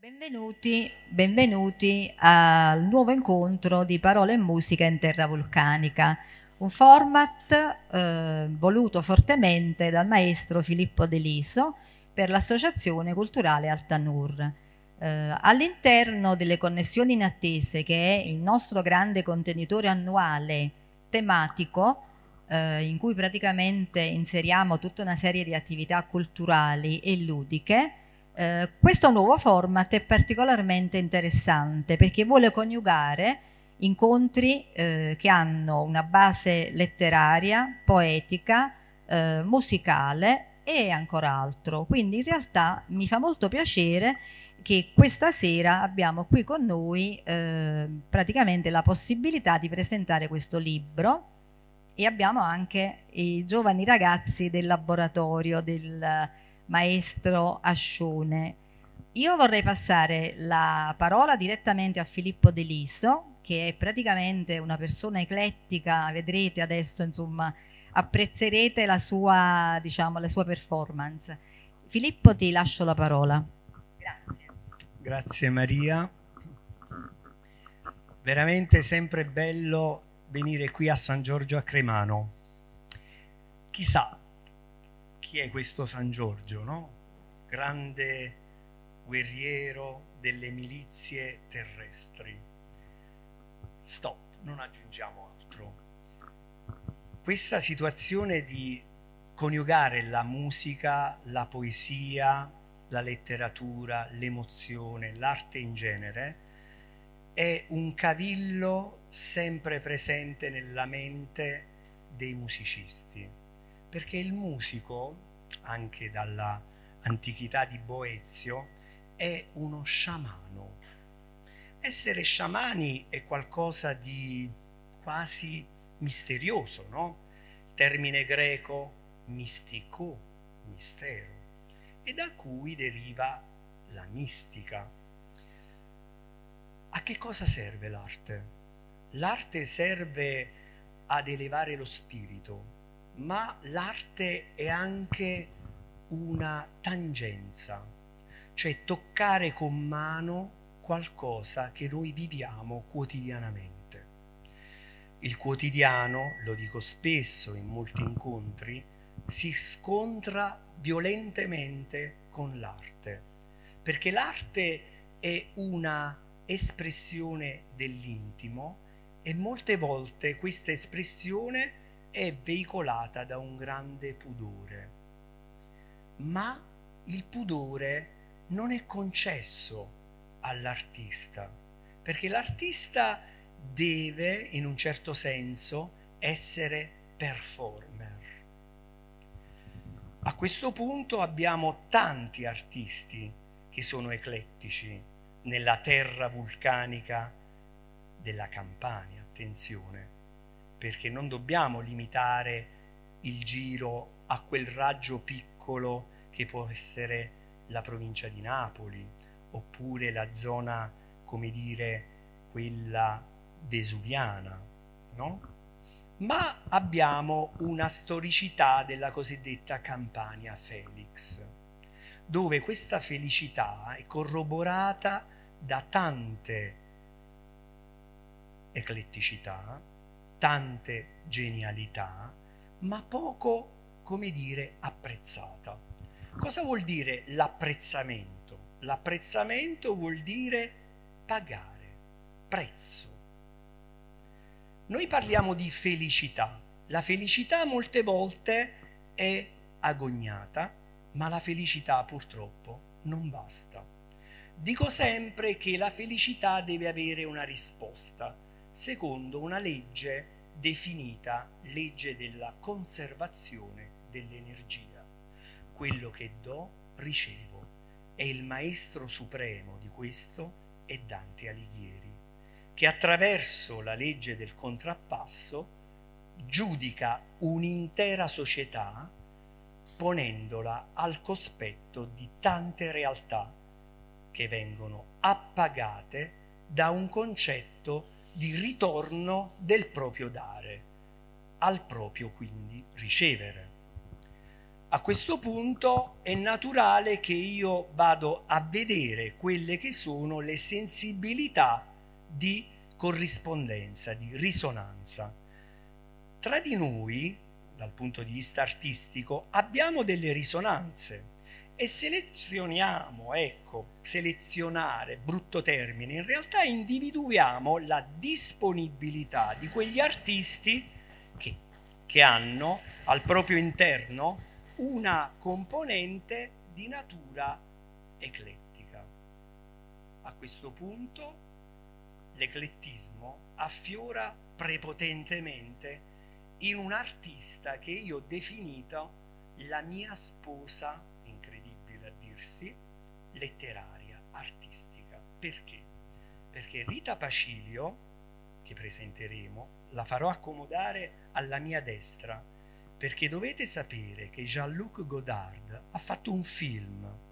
Benvenuti, benvenuti al nuovo incontro di Parole e Musica in Terra Vulcanica, un format eh, voluto fortemente dal maestro Filippo Deliso per l'Associazione Culturale Altanur. Eh, all'interno delle connessioni inattese, che è il nostro grande contenitore annuale tematico, eh, in cui praticamente inseriamo tutta una serie di attività culturali e ludiche, eh, questo nuovo format è particolarmente interessante perché vuole coniugare incontri eh, che hanno una base letteraria, poetica, eh, musicale e ancora altro. Quindi in realtà mi fa molto piacere che questa sera abbiamo qui con noi eh, praticamente la possibilità di presentare questo libro e abbiamo anche i giovani ragazzi del laboratorio del maestro Ascione. Io vorrei passare la parola direttamente a Filippo Deliso, che è praticamente una persona eclettica, vedrete adesso, insomma, apprezzerete la sua, diciamo, la sua performance. Filippo, ti lascio la parola. Grazie. Grazie Maria. Veramente sempre bello venire qui a San Giorgio a Cremano. Chissà, chi è questo San Giorgio, no? Grande guerriero delle milizie terrestri. Stop, non aggiungiamo altro. Questa situazione di coniugare la musica, la poesia, la letteratura, l'emozione, l'arte in genere, è un cavillo sempre presente nella mente dei musicisti perché il musico, anche dalla antichità di Boezio, è uno sciamano. Essere sciamani è qualcosa di quasi misterioso, no? Termine greco mistico, mistero, e da cui deriva la mistica. A che cosa serve l'arte? L'arte serve ad elevare lo spirito, ma l'arte è anche una tangenza, cioè toccare con mano qualcosa che noi viviamo quotidianamente. Il quotidiano, lo dico spesso in molti incontri, si scontra violentemente con l'arte, perché l'arte è una espressione dell'intimo e molte volte questa espressione è veicolata da un grande pudore. Ma il pudore non è concesso all'artista, perché l'artista deve, in un certo senso, essere performer. A questo punto abbiamo tanti artisti che sono eclettici nella terra vulcanica della Campania, attenzione perché non dobbiamo limitare il giro a quel raggio piccolo che può essere la provincia di Napoli oppure la zona, come dire, quella vesuviana, no? Ma abbiamo una storicità della cosiddetta Campania Felix, dove questa felicità è corroborata da tante ecletticità tante genialità, ma poco, come dire, apprezzata. Cosa vuol dire l'apprezzamento? L'apprezzamento vuol dire pagare, prezzo. Noi parliamo di felicità. La felicità molte volte è agognata, ma la felicità purtroppo non basta. Dico sempre che la felicità deve avere una risposta secondo una legge definita legge della conservazione dell'energia. Quello che do, ricevo. E il maestro supremo di questo è Dante Alighieri, che attraverso la legge del contrappasso giudica un'intera società ponendola al cospetto di tante realtà che vengono appagate da un concetto di ritorno del proprio dare, al proprio quindi ricevere. a questo punto è naturale che io vado a vedere quelle che sono le sensibilità di corrispondenza, di risonanza. Tra di noi, dal punto di vista artistico, abbiamo delle risonanze e selezioniamo, ecco, selezionare, brutto termine, in realtà individuiamo la disponibilità di quegli artisti che, che hanno al proprio interno una componente di natura eclettica. A questo punto l'eclettismo affiora prepotentemente in un artista che io ho definito la mia sposa, dirsi, letteraria, artistica. Perché? Perché Rita Pacilio, che presenteremo, la farò accomodare alla mia destra, perché dovete sapere che Jean-Luc Godard ha fatto un film,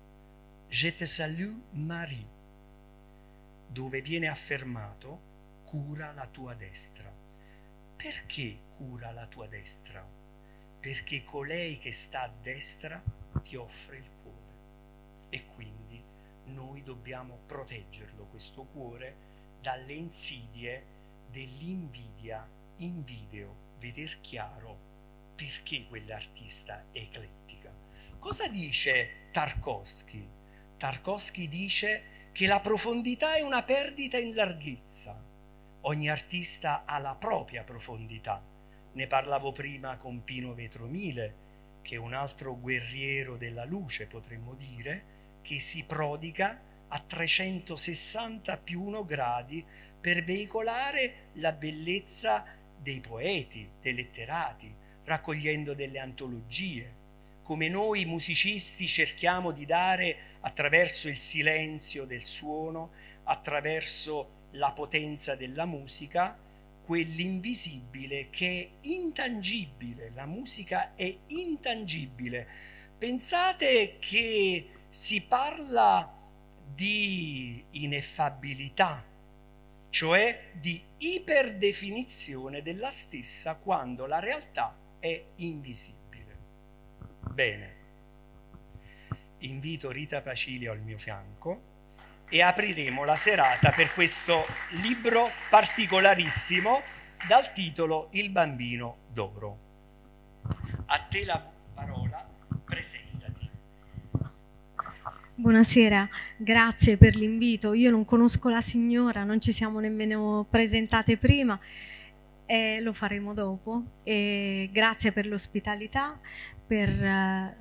Je te salue Marie, dove viene affermato cura la tua destra. Perché cura la tua destra? Perché colei che sta a destra ti offre il e quindi noi dobbiamo proteggerlo questo cuore dalle insidie dell'invidia, invideo, veder chiaro perché quell'artista è eclettica. Cosa dice Tarkovsky? Tarkovsky dice che la profondità è una perdita in larghezza. Ogni artista ha la propria profondità. Ne parlavo prima con Pino Vetromile, che è un altro guerriero della luce, potremmo dire, che si prodiga a 360 più 1 gradi per veicolare la bellezza dei poeti, dei letterati, raccogliendo delle antologie, come noi musicisti cerchiamo di dare attraverso il silenzio del suono, attraverso la potenza della musica, quell'invisibile che è intangibile. La musica è intangibile. Pensate che si parla di ineffabilità, cioè di iperdefinizione della stessa quando la realtà è invisibile. Bene, invito Rita Pacilio al mio fianco e apriremo la serata per questo libro particolarissimo dal titolo Il bambino d'oro. A te la parola, presentati. Buonasera, grazie per l'invito. Io non conosco la signora, non ci siamo nemmeno presentate prima. Eh, lo faremo dopo. E grazie per l'ospitalità, per eh,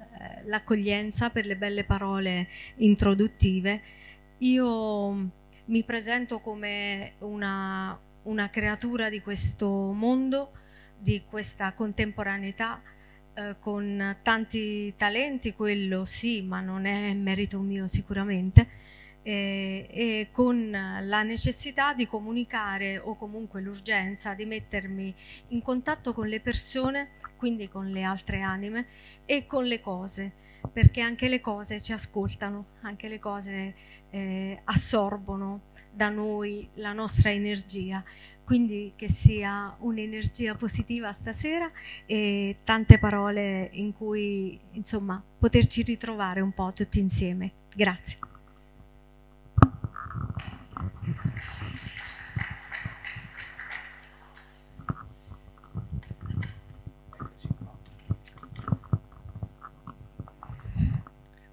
l'accoglienza, per le belle parole introduttive. Io mi presento come una, una creatura di questo mondo, di questa contemporaneità, eh, con tanti talenti, quello sì, ma non è merito mio sicuramente eh, e con la necessità di comunicare o comunque l'urgenza di mettermi in contatto con le persone, quindi con le altre anime e con le cose, perché anche le cose ci ascoltano, anche le cose eh, assorbono da noi la nostra energia quindi che sia un'energia positiva stasera e tante parole in cui insomma poterci ritrovare un po' tutti insieme. Grazie.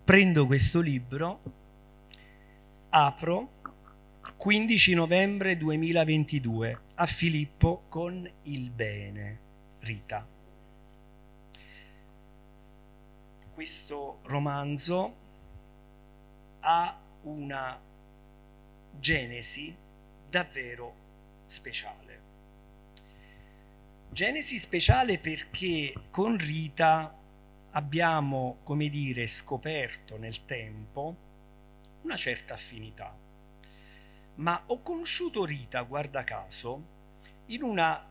Prendo questo libro, apro 15 novembre 2022 a Filippo con il bene, Rita. Questo romanzo ha una genesi davvero speciale. Genesi speciale perché con Rita abbiamo, come dire, scoperto nel tempo una certa affinità. Ma ho conosciuto Rita, guarda caso, in una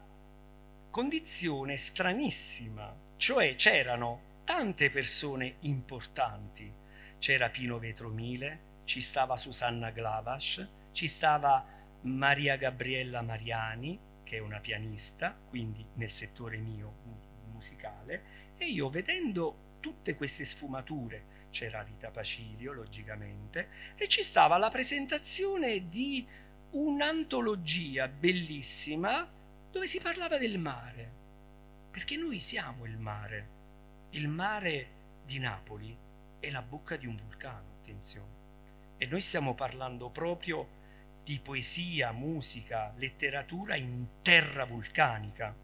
condizione stranissima, cioè c'erano tante persone importanti. C'era Pino Vetromile, ci stava Susanna Glavash, ci stava Maria Gabriella Mariani, che è una pianista, quindi nel settore mio musicale, e io vedendo tutte queste sfumature. C'era Rita Pacilio, logicamente, e ci stava la presentazione di un'antologia bellissima dove si parlava del mare, perché noi siamo il mare. Il mare di Napoli è la bocca di un vulcano, attenzione. E noi stiamo parlando proprio di poesia, musica, letteratura in terra vulcanica.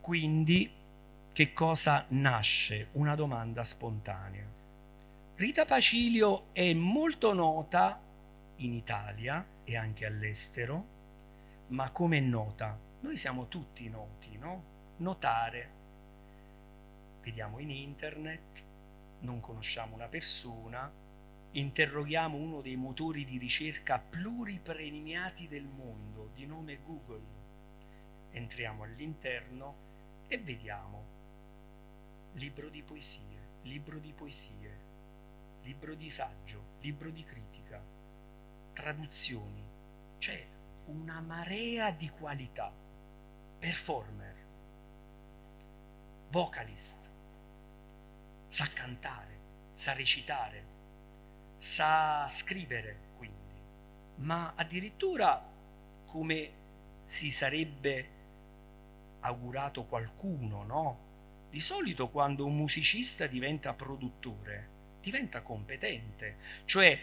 Quindi che cosa nasce? Una domanda spontanea. Rita Pacilio è molto nota in Italia e anche all'estero, ma come nota? Noi siamo tutti noti, no? Notare. Vediamo in internet, non conosciamo una persona, interroghiamo uno dei motori di ricerca pluripremiati del mondo, di nome Google. Entriamo all'interno e vediamo libro di poesie, libro di poesie, libro di saggio, libro di critica, traduzioni. C'è una marea di qualità. Performer, vocalist, sa cantare, sa recitare, sa scrivere quindi, ma addirittura come si sarebbe augurato qualcuno, no? Di solito quando un musicista diventa produttore, diventa competente, cioè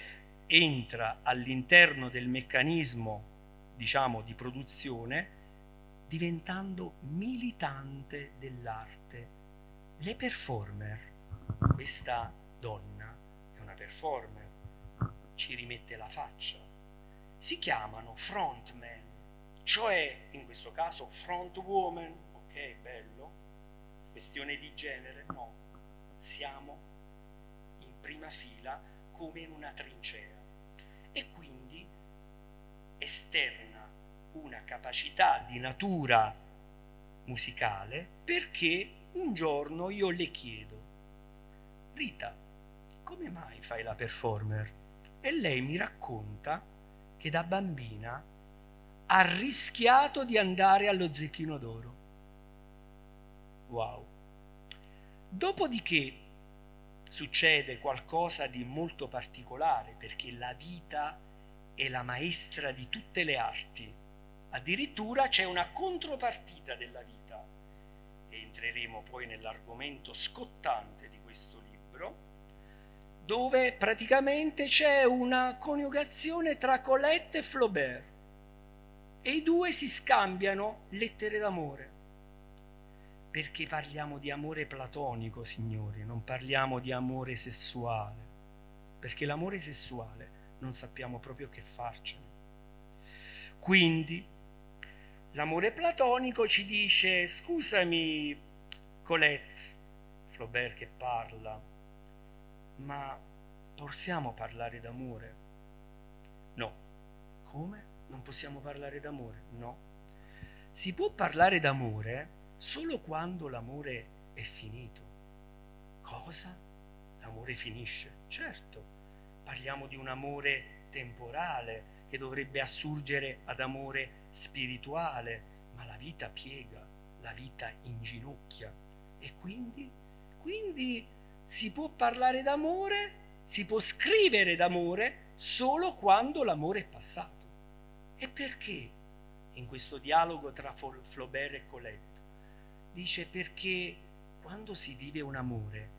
entra all'interno del meccanismo, diciamo, di produzione diventando militante dell'arte. Le performer, questa donna è una performer, ci rimette la faccia. Si chiamano frontman, cioè in questo caso front woman, ok, bello, questione di genere, no, siamo in prima fila come in una trincea e quindi esterna una capacità di natura musicale perché un giorno io le chiedo, Rita, come mai fai la performer? e lei mi racconta che da bambina ha rischiato di andare allo zecchino d'oro. Wow. Dopodiché succede qualcosa di molto particolare perché la vita è la maestra di tutte le arti. Addirittura c'è una contropartita della vita. E entreremo poi nell'argomento scottante di questo libro dove praticamente c'è una coniugazione tra Colette e Flaubert e i due si scambiano lettere d'amore. Perché parliamo di amore platonico, signori, non parliamo di amore sessuale, perché l'amore sessuale non sappiamo proprio che farcene. Quindi l'amore platonico ci dice, scusami Colette, Flaubert che parla, ma possiamo parlare d'amore? No. Come? Non possiamo parlare d'amore? No. Si può parlare d'amore solo quando l'amore è finito. Cosa? L'amore finisce? Certo. Parliamo di un amore temporale che dovrebbe assurgere ad amore spirituale, ma la vita piega, la vita inginocchia. E quindi? Quindi si può parlare d'amore, si può scrivere d'amore solo quando l'amore è passato. E perché in questo dialogo tra Flaubert e Colette? Dice perché quando si vive un amore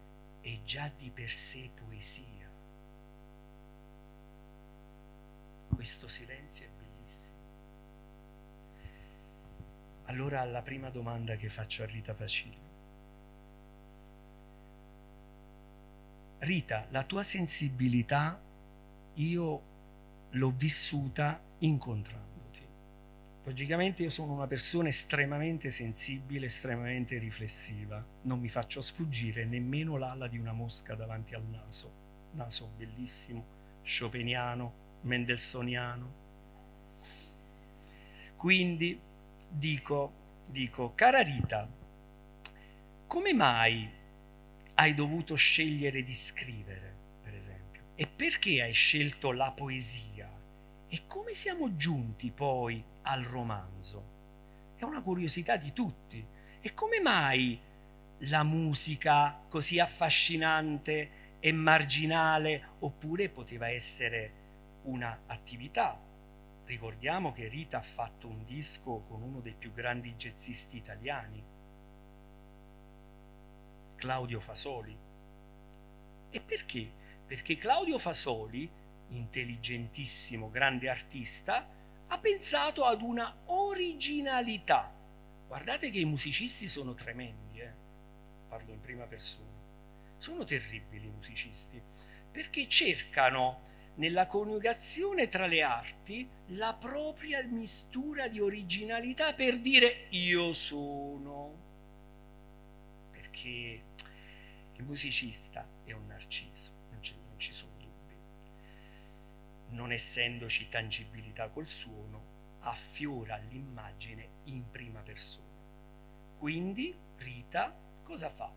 è già di per sé poesia. Questo silenzio è bellissimo. Allora la prima domanda che faccio a Rita Pacilio Rita, la tua sensibilità io l'ho vissuta incontrandoti. Logicamente io sono una persona estremamente sensibile, estremamente riflessiva. Non mi faccio sfuggire nemmeno l'ala di una mosca davanti al naso. Naso bellissimo, chopiniano, mendelssohniano. Quindi dico, dico, cara Rita, come mai hai dovuto scegliere di scrivere, per esempio? E perché hai scelto la poesia? E come siamo giunti poi al romanzo? È una curiosità di tutti. E come mai la musica così affascinante e marginale oppure poteva essere un'attività. Ricordiamo che Rita ha fatto un disco con uno dei più grandi jazzisti italiani, Claudio Fasoli. E perché? Perché Claudio Fasoli, intelligentissimo, grande artista, ha pensato ad una originalità. Guardate che i musicisti sono tremendi, eh? parlo in prima persona. Sono terribili i musicisti perché cercano nella coniugazione tra le arti la propria mistura di originalità per dire io sono. Perché il musicista è un narciso, non, non ci sono. Non essendoci tangibilità col suono, affiora l'immagine in prima persona. Quindi Rita cosa fa?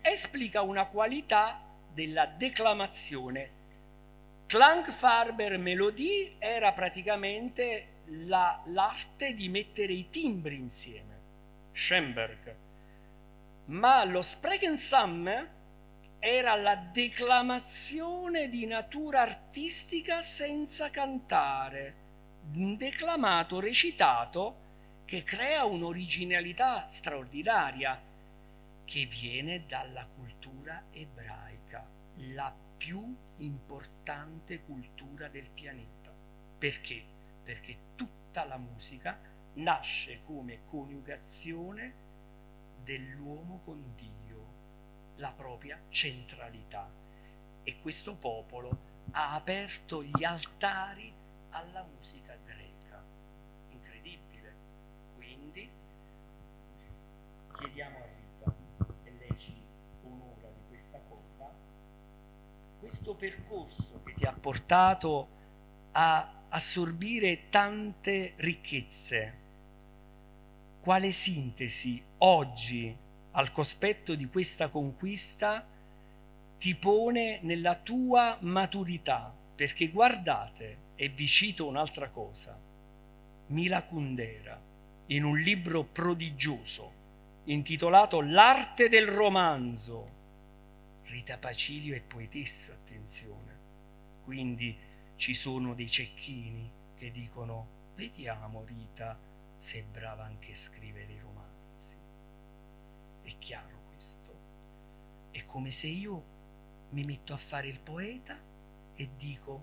Esplica una qualità della declamazione. Klangfarber Melodie era praticamente la, l'arte di mettere i timbri insieme. Schoenberg ma lo Sprechensam era la declamazione di natura artistica senza cantare, un declamato recitato che crea un'originalità straordinaria che viene dalla cultura ebraica, la più importante cultura del pianeta. Perché? Perché tutta la musica nasce come coniugazione dell'uomo con Dio, la propria centralità. E questo popolo ha aperto gli altari alla musica greca. Incredibile. Quindi chiediamo a Rita, e lei ci onora di questa cosa, questo percorso che ti ha portato a assorbire tante ricchezze, quale sintesi oggi, al cospetto di questa conquista, ti pone nella tua maturità? Perché guardate, e vi cito un'altra cosa, Mila Kundera, in un libro prodigioso intitolato L'arte del romanzo, Rita Pacilio è poetessa, attenzione, quindi ci sono dei cecchini che dicono, vediamo Rita, sei brava anche a scrivere i romanzi. È chiaro questo. È come se io mi metto a fare il poeta e dico,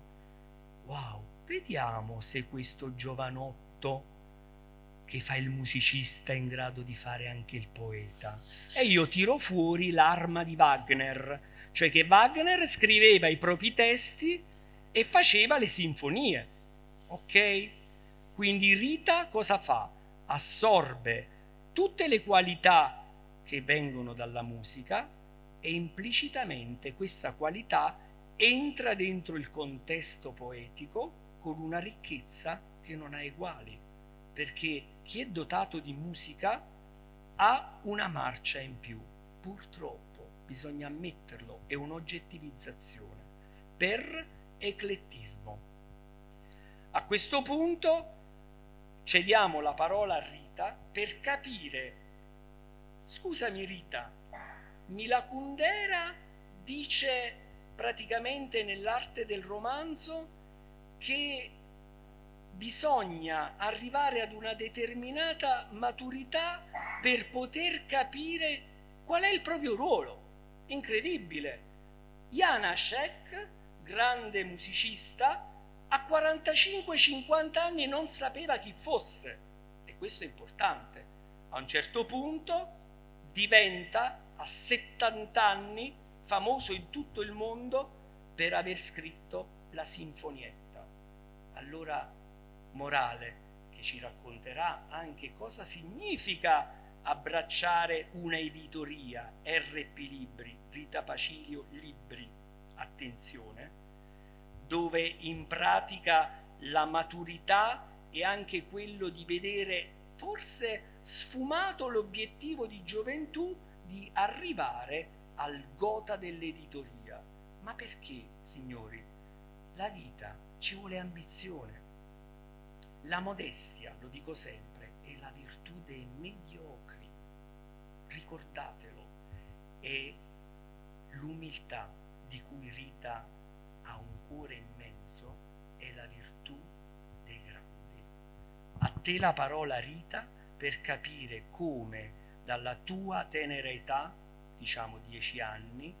wow, vediamo se questo giovanotto che fa il musicista è in grado di fare anche il poeta. E io tiro fuori l'arma di Wagner, cioè che Wagner scriveva i propri testi e faceva le sinfonie. Ok? Quindi Rita cosa fa? Assorbe tutte le qualità che vengono dalla musica e implicitamente questa qualità entra dentro il contesto poetico con una ricchezza che non ha uguali, perché chi è dotato di musica ha una marcia in più, purtroppo bisogna ammetterlo, è un'oggettivizzazione per eclettismo. A questo punto cediamo la parola a Rita per capire, scusami Rita, Milacundera dice praticamente nell'arte del romanzo che bisogna arrivare ad una determinata maturità per poter capire qual è il proprio ruolo. Incredibile. Janacek, grande musicista, a 45-50 anni non sapeva chi fosse e questo è importante. A un certo punto diventa a 70 anni famoso in tutto il mondo per aver scritto la sinfonietta. Allora Morale che ci racconterà anche cosa significa abbracciare una editoria, RP Libri, Rita Pacilio Libri, attenzione, dove in pratica la maturità è anche quello di vedere forse sfumato l'obiettivo di gioventù di arrivare al gota dell'editoria. Ma perché, signori? La vita ci vuole ambizione. La modestia, lo dico sempre, è la virtù dei mediocri. Ricordatelo e l'umiltà di cui Rita ha un cuore immenso è la virtù dei grandi. A te la parola Rita per capire come dalla tua tenera età, diciamo dieci anni,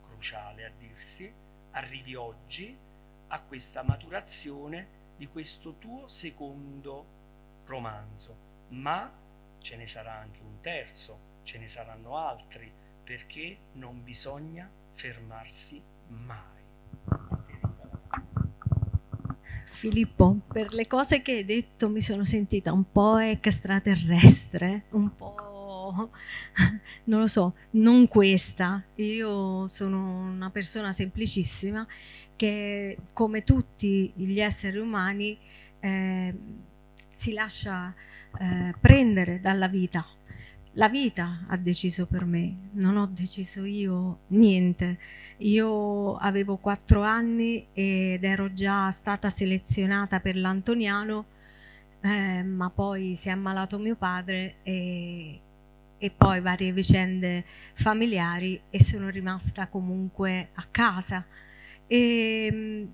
cruciale a dirsi, arrivi oggi a questa maturazione di questo tuo secondo romanzo, ma ce ne sarà anche un terzo, ce ne saranno altri, perché non bisogna fermarsi mai. Filippo, per le cose che hai detto mi sono sentita un po' extraterrestre, un po' non lo so, non questa. Io sono una persona semplicissima che come tutti gli esseri umani eh, si lascia eh, prendere dalla vita. La vita ha deciso per me, non ho deciso io niente. Io avevo quattro anni ed ero già stata selezionata per l'Antoniano, eh, ma poi si è ammalato mio padre e, e poi varie vicende familiari e sono rimasta comunque a casa. E, ehm,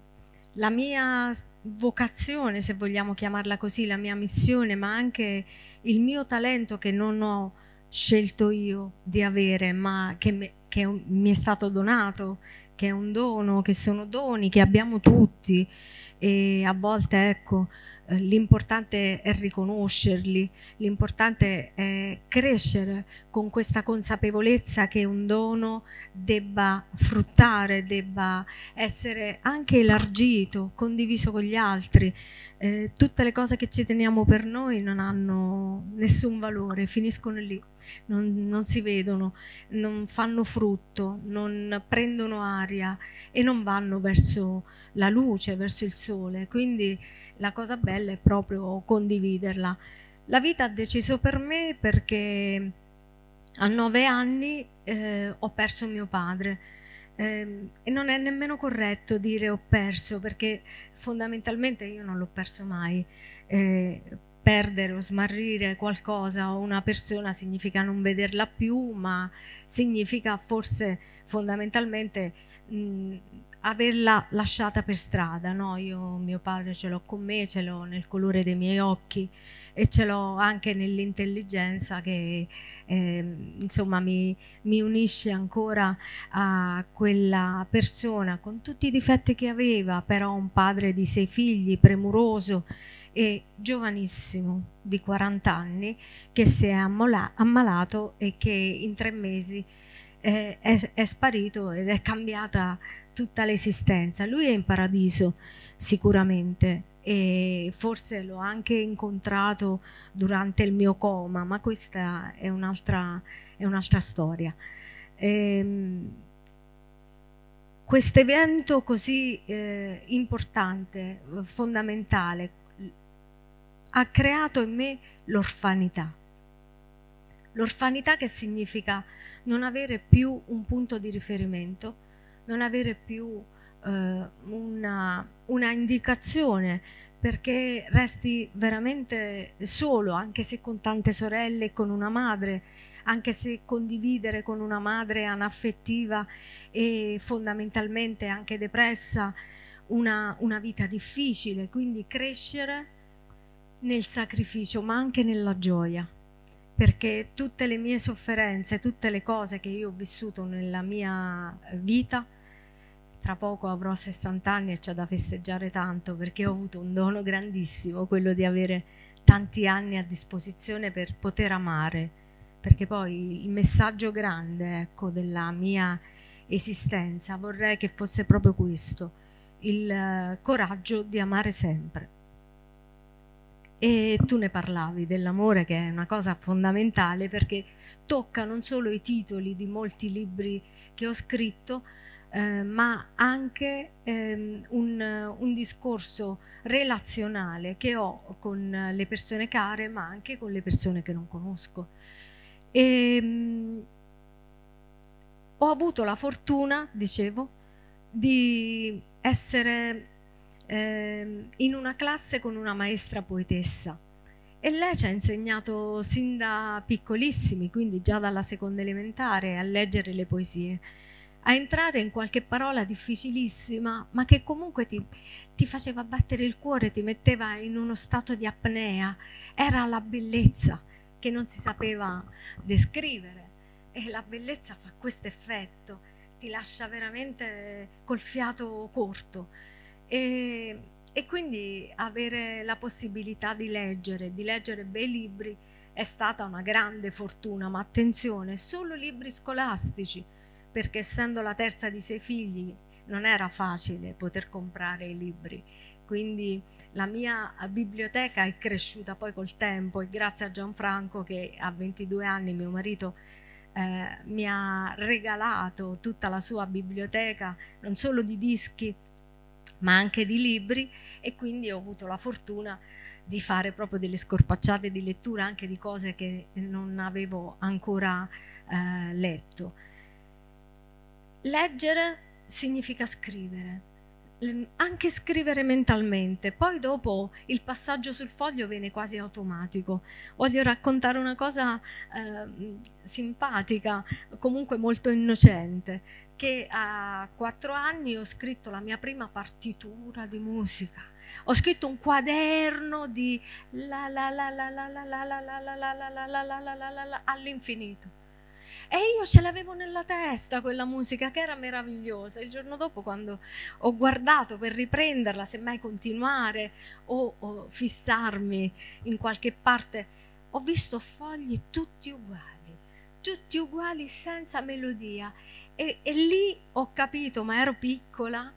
la mia vocazione, se vogliamo chiamarla così, la mia missione, ma anche il mio talento che non ho scelto io di avere, ma che, me, che mi è stato donato, che è un dono, che sono doni che abbiamo tutti e a volte ecco l'importante è riconoscerli, l'importante è crescere con questa consapevolezza che un dono debba fruttare, debba essere anche elargito, condiviso con gli altri. Eh, tutte le cose che ci teniamo per noi non hanno nessun valore, finiscono lì non, non si vedono, non fanno frutto, non prendono aria e non vanno verso la luce, verso il sole. Quindi la cosa bella è proprio condividerla. La vita ha deciso per me perché a nove anni eh, ho perso mio padre. Eh, e non è nemmeno corretto dire ho perso perché fondamentalmente io non l'ho perso mai. Eh, perdere o smarrire qualcosa o una persona significa non vederla più, ma significa forse fondamentalmente mh, averla lasciata per strada. No? Io mio padre ce l'ho con me, ce l'ho nel colore dei miei occhi e ce l'ho anche nell'intelligenza che eh, insomma mi, mi unisce ancora a quella persona con tutti i difetti che aveva, però un padre di sei figli, premuroso e giovanissimo di 40 anni che si è ammalato e che in tre mesi è, è, è sparito ed è cambiata tutta l'esistenza. Lui è in paradiso sicuramente e forse l'ho anche incontrato durante il mio coma, ma questa è un'altra, un'altra storia. Ehm, questo evento così eh, importante, fondamentale, ha creato in me l'orfanità. L'orfanità che significa non avere più un punto di riferimento, non avere più eh, una, una indicazione perché resti veramente solo, anche se con tante sorelle e con una madre, anche se condividere con una madre anaffettiva e fondamentalmente anche depressa una, una vita difficile, quindi crescere nel sacrificio ma anche nella gioia. Perché tutte le mie sofferenze, tutte le cose che io ho vissuto nella mia vita, tra poco avrò 60 anni e c'è da festeggiare tanto perché ho avuto un dono grandissimo, quello di avere tanti anni a disposizione per poter amare, perché poi il messaggio grande ecco, della mia esistenza vorrei che fosse proprio questo, il eh, coraggio di amare sempre. E tu ne parlavi dell'amore che è una cosa fondamentale perché tocca non solo i titoli di molti libri che ho scritto, eh, ma anche ehm, un, un, discorso relazionale che ho con le persone care, ma anche con le persone che non conosco. E, ehm, ho avuto la fortuna, dicevo, di essere eh, in una classe con una maestra poetessa E lei ci ha insegnato sin da piccolissimi, quindi già dalla seconda elementare, a leggere le poesie, a entrare in qualche parola difficilissima, ma che comunque ti, ti faceva battere il cuore, ti metteva in uno stato di apnea. Era la bellezza che non si sapeva descrivere e la bellezza fa questo effetto, ti lascia veramente col fiato corto. E, e quindi avere la possibilità di leggere, di leggere bei libri è stata una grande fortuna, ma attenzione, solo libri scolastici, perché essendo la terza di sei figli non era facile poter comprare i libri. Quindi la mia biblioteca è cresciuta poi col tempo e grazie a Gianfranco che a 22 anni, mio marito, eh, mi ha regalato tutta la sua biblioteca, non solo di dischi, ma anche di libri e quindi ho avuto la fortuna di fare proprio delle scorpacciate di lettura anche di cose che non avevo ancora eh, letto. Leggere significa scrivere, anche scrivere mentalmente, poi dopo il passaggio sul foglio viene quasi automatico. Voglio raccontare una cosa eh, simpatica, comunque molto innocente che a quattro anni ho scritto la mia prima partitura di musica. Ho scritto un quaderno di la la la la la la la la la la la la la la la la la la all'infinito. E io ce l'avevo nella testa quella musica che era meravigliosa. Il giorno dopo, quando ho guardato per riprenderla, semmai continuare o, o fissarmi in qualche parte, ho visto fogli tutti uguali, tutti uguali senza melodia e, e lì ho capito, ma ero piccola,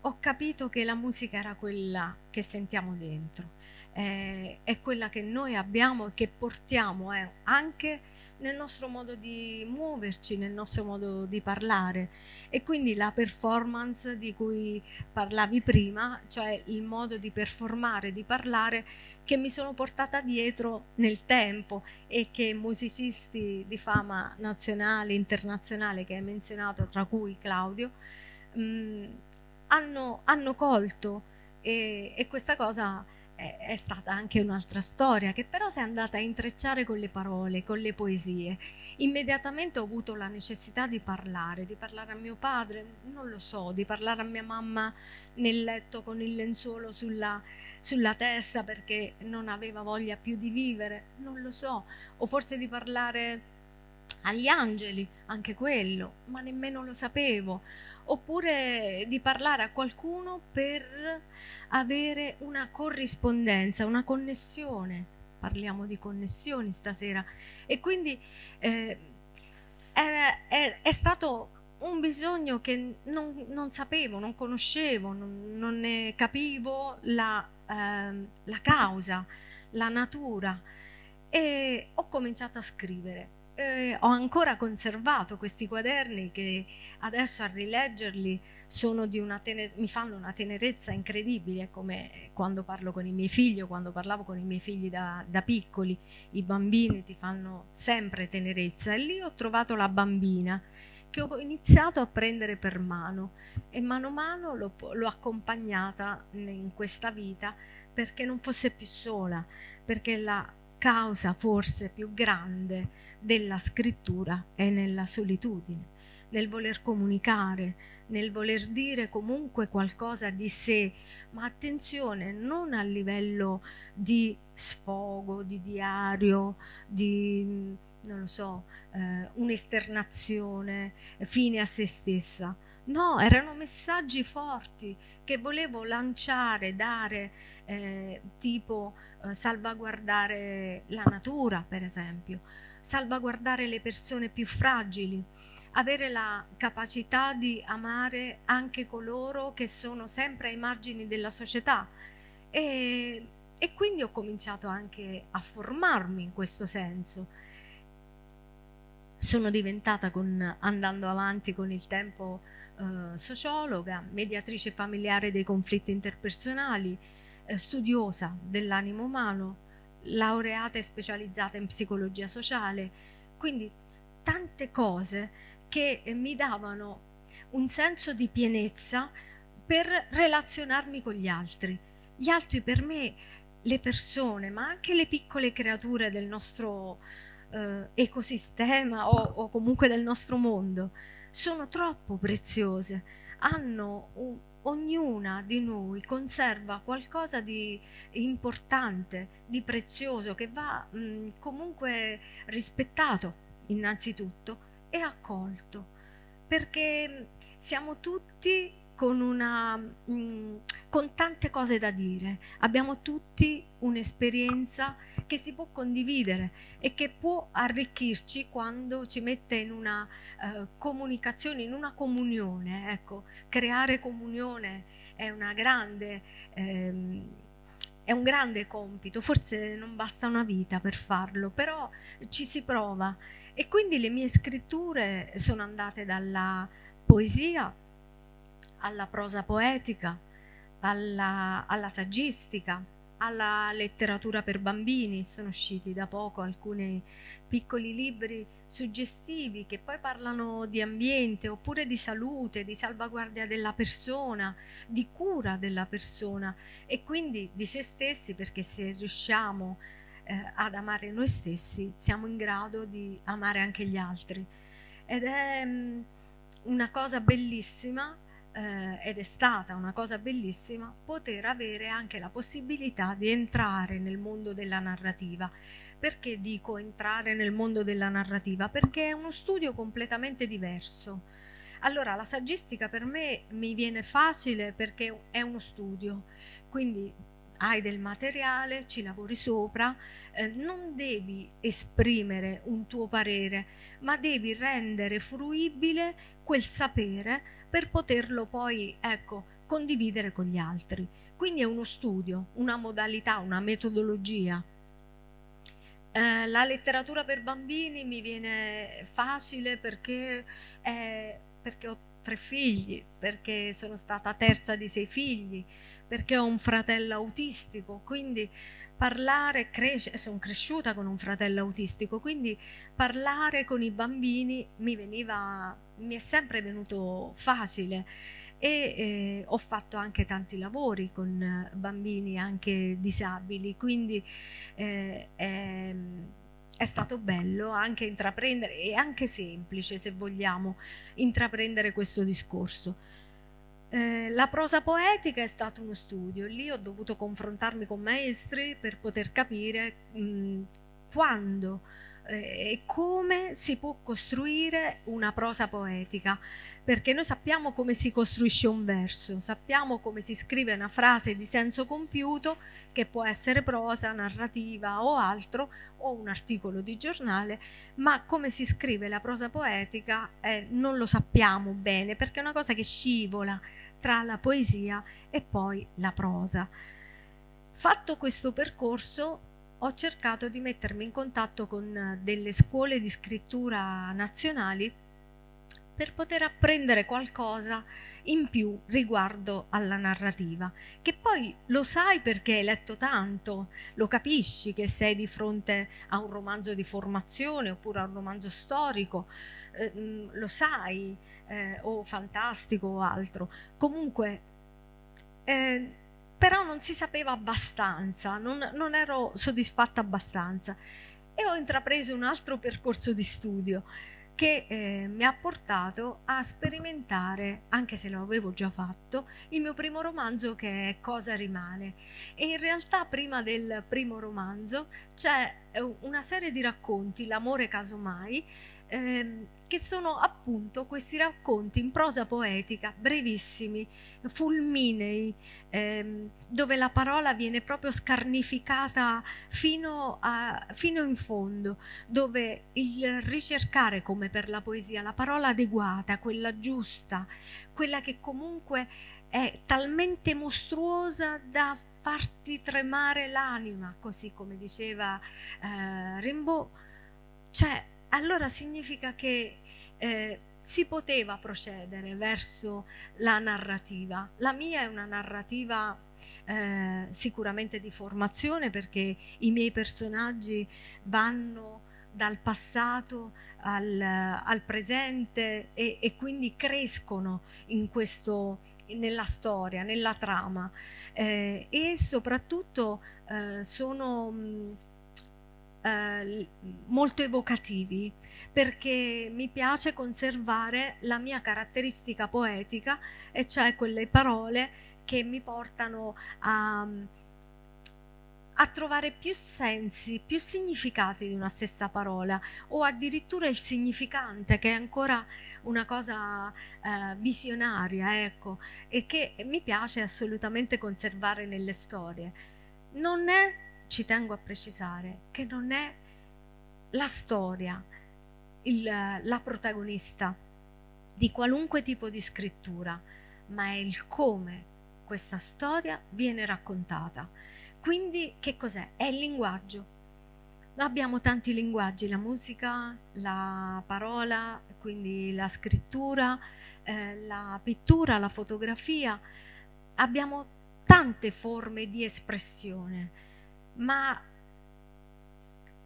ho capito che la musica era quella che sentiamo dentro, eh, è quella che noi abbiamo e che portiamo eh, anche nel nostro modo di muoverci, nel nostro modo di parlare. E quindi la performance di cui parlavi prima, cioè il modo di performare, di parlare che mi sono portata dietro nel tempo e che musicisti di fama nazionale, internazionale che hai menzionato, tra cui Claudio, mh, mm, hanno, hanno, colto. E, e questa cosa è, stata anche un'altra storia che però si è andata a intrecciare con le parole, con le poesie. Immediatamente ho avuto la necessità di parlare, di parlare a mio padre, non lo so, di parlare a mia mamma nel letto con il lenzuolo sulla, sulla testa perché non aveva voglia più di vivere, non lo so, o forse di parlare agli angeli, anche quello, ma nemmeno lo sapevo, oppure di parlare a qualcuno per avere una corrispondenza, una connessione. Parliamo di connessioni stasera. E quindi eh, è, è, è, stato un bisogno che non, non sapevo, non conoscevo, non, non ne capivo la, eh, la causa, la natura. E ho cominciato a scrivere eh, ho ancora conservato questi quaderni che adesso a rileggerli mi fanno una tenerezza incredibile, come quando parlo con i miei figli o quando parlavo con i miei figli da, da piccoli, i bambini ti fanno sempre tenerezza. E lì ho trovato la bambina che ho iniziato a prendere per mano e mano a mano l'ho, l'ho accompagnata in questa vita perché non fosse più sola, perché la causa forse più grande della scrittura è nella solitudine, nel voler comunicare, nel voler dire comunque qualcosa di sé, ma attenzione, non a livello di sfogo, di diario, di non lo so, eh, un'esternazione fine a se stessa. No, erano messaggi forti che volevo lanciare, dare, eh, tipo eh, salvaguardare la natura, per esempio, salvaguardare le persone più fragili, avere la capacità di amare anche coloro che sono sempre ai margini della società. E, e quindi ho cominciato anche a formarmi in questo senso. Sono diventata, con, andando avanti con il tempo, eh, sociologa, mediatrice familiare dei conflitti interpersonali, eh, studiosa dell'animo umano, laureata e specializzata in psicologia sociale, quindi tante cose che mi davano un senso di pienezza per relazionarmi con gli altri. Gli altri per me le persone, ma anche le piccole creature del nostro eh, ecosistema o, o, comunque del nostro mondo sono troppo preziose, hanno un, ognuna di noi conserva qualcosa di importante, di prezioso, che va mh, comunque rispettato innanzitutto e accolto, perché siamo tutti con, una, mh, con tante cose da dire, abbiamo tutti un'esperienza che si può condividere e che può arricchirci quando ci mette in una uh, comunicazione, in una comunione. Ecco, creare comunione è una grande... Ehm, è un grande compito, forse non basta una vita per farlo, però ci si prova. E quindi le mie scritture sono andate dalla poesia alla prosa poetica, alla, alla saggistica, alla letteratura per bambini, sono usciti da poco alcuni piccoli libri suggestivi che poi parlano di ambiente oppure di salute, di salvaguardia della persona, di cura della persona e quindi di se stessi perché se riusciamo eh, ad amare noi stessi siamo in grado di amare anche gli altri. Ed è mm, una cosa bellissima eh, ed è stata una cosa bellissima poter avere anche la possibilità di entrare nel mondo della narrativa. Perché dico entrare nel mondo della narrativa? Perché è uno studio completamente diverso. Allora, la saggistica per me mi viene facile perché è uno studio, quindi hai del materiale, ci lavori sopra, eh, non devi esprimere un tuo parere, ma devi rendere fruibile quel sapere per poterlo poi ecco, condividere con gli altri. Quindi è uno studio, una modalità, una metodologia. Eh, la letteratura per bambini mi viene facile perché, eh, perché ho tre figli, perché sono stata terza di sei figli, perché ho un fratello autistico, quindi parlare, cresce, sono cresciuta con un fratello autistico, quindi parlare con i bambini mi veniva, mi è sempre venuto facile e eh, ho fatto anche tanti lavori con bambini anche disabili, quindi eh, è, è stato bello anche intraprendere e anche semplice se vogliamo intraprendere questo discorso. Eh, la prosa poetica è stato uno studio, lì ho dovuto confrontarmi con maestri per poter capire mh, quando eh, e come si può costruire una prosa poetica, perché noi sappiamo come si costruisce un verso, sappiamo come si scrive una frase di senso compiuto che può essere prosa, narrativa o altro, o un articolo di giornale, ma come si scrive la prosa poetica eh, non lo sappiamo bene, perché è una cosa che scivola tra la poesia e poi la prosa. Fatto questo percorso ho cercato di mettermi in contatto con delle scuole di scrittura nazionali per poter apprendere qualcosa in più riguardo alla narrativa, che poi lo sai perché hai letto tanto, lo capisci che sei di fronte a un romanzo di formazione oppure a un romanzo storico, eh, mm, lo sai, eh, o fantastico o altro. Comunque, eh, però non si sapeva abbastanza, non, non ero soddisfatta abbastanza e ho intrapreso un altro percorso di studio che eh, mi ha portato a sperimentare, anche se lo avevo già fatto, il mio primo romanzo che è Cosa rimane. E in realtà prima del primo romanzo c'è eh, una serie di racconti, L'amore casomai, ehm, che sono appunto questi racconti in prosa poetica, brevissimi, fulminei, ehm, dove la parola viene proprio scarnificata fino, a, fino in fondo, dove il ricercare come per la poesia la parola adeguata, quella giusta, quella che comunque è talmente mostruosa da farti tremare l'anima, così come diceva eh, Rimbaud, cioè allora significa che eh, si poteva procedere verso la narrativa. La mia è una narrativa eh, sicuramente di formazione perché i miei personaggi vanno dal passato al, al presente e, e, quindi crescono in questo, nella storia, nella trama eh, e soprattutto eh, sono mh, eh, molto evocativi perché mi piace conservare la mia caratteristica poetica e cioè quelle parole che mi portano a, a trovare più sensi, più significati di una stessa parola o addirittura il significante che è ancora una cosa eh, visionaria, ecco, e che mi piace assolutamente conservare nelle storie. Non è, ci tengo a precisare, che non è la storia il, la protagonista di qualunque tipo di scrittura, ma è il come questa storia viene raccontata. Quindi che cos'è? È il linguaggio. Abbiamo tanti linguaggi, la musica, la parola, quindi la scrittura, eh, la pittura, la fotografia. Abbiamo tante forme di espressione, ma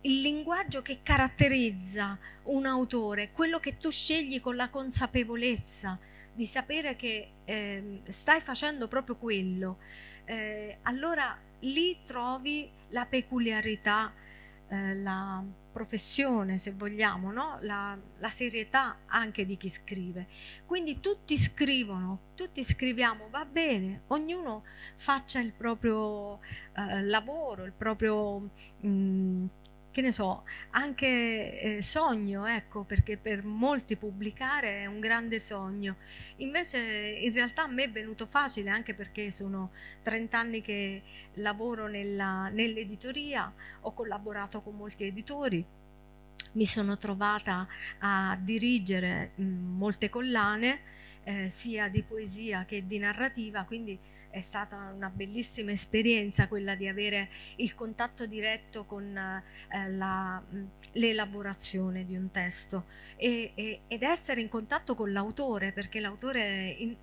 il linguaggio che caratterizza un autore, quello che tu scegli con la consapevolezza di sapere che eh, stai facendo proprio quello, eh, allora lì trovi la peculiarità, eh, la professione, se vogliamo, no? la, la, serietà anche di chi scrive. Quindi tutti scrivono, tutti scriviamo, va bene, ognuno faccia il proprio eh, lavoro, il proprio mh, mm, che ne so, anche eh, sogno, ecco, perché per molti pubblicare è un grande sogno. Invece in realtà a me è venuto facile anche perché sono 30 anni che lavoro nell'editoria, ho collaborato con molti editori, mi sono trovata a dirigere mh, molte collane, eh, sia di poesia che di narrativa, quindi è stata una bellissima esperienza quella di avere il contatto diretto con eh, la, l'elaborazione di un testo. E, e, ed essere in contatto con l'autore perché l'autore in,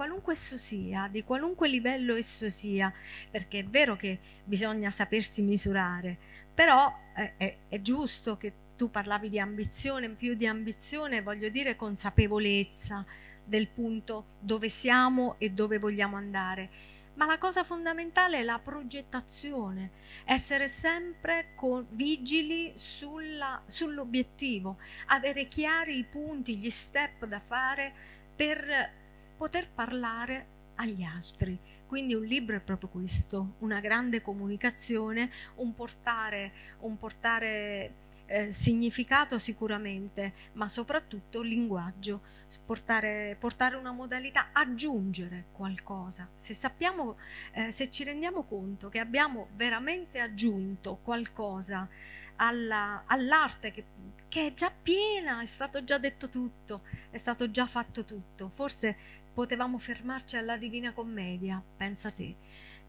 qualunque esso sia, di qualunque livello esso sia, perché è vero che bisogna sapersi misurare, però è, è, è giusto che tu parlavi di ambizione, più di ambizione voglio dire consapevolezza, del punto dove siamo e dove vogliamo andare. Ma la cosa fondamentale è la progettazione, essere sempre con, vigili sulla, sull'obiettivo, avere chiari i punti, gli step da fare per poter parlare agli altri. Quindi un libro è proprio questo, una grande comunicazione, un portare, un portare eh, significato sicuramente, ma soprattutto linguaggio, portare, portare, una modalità, aggiungere qualcosa. Se sappiamo, eh, se ci rendiamo conto che abbiamo veramente aggiunto qualcosa alla, all'arte che, che è già piena, è stato già detto tutto, è stato già fatto tutto, forse potevamo fermarci alla Divina Commedia, pensa te.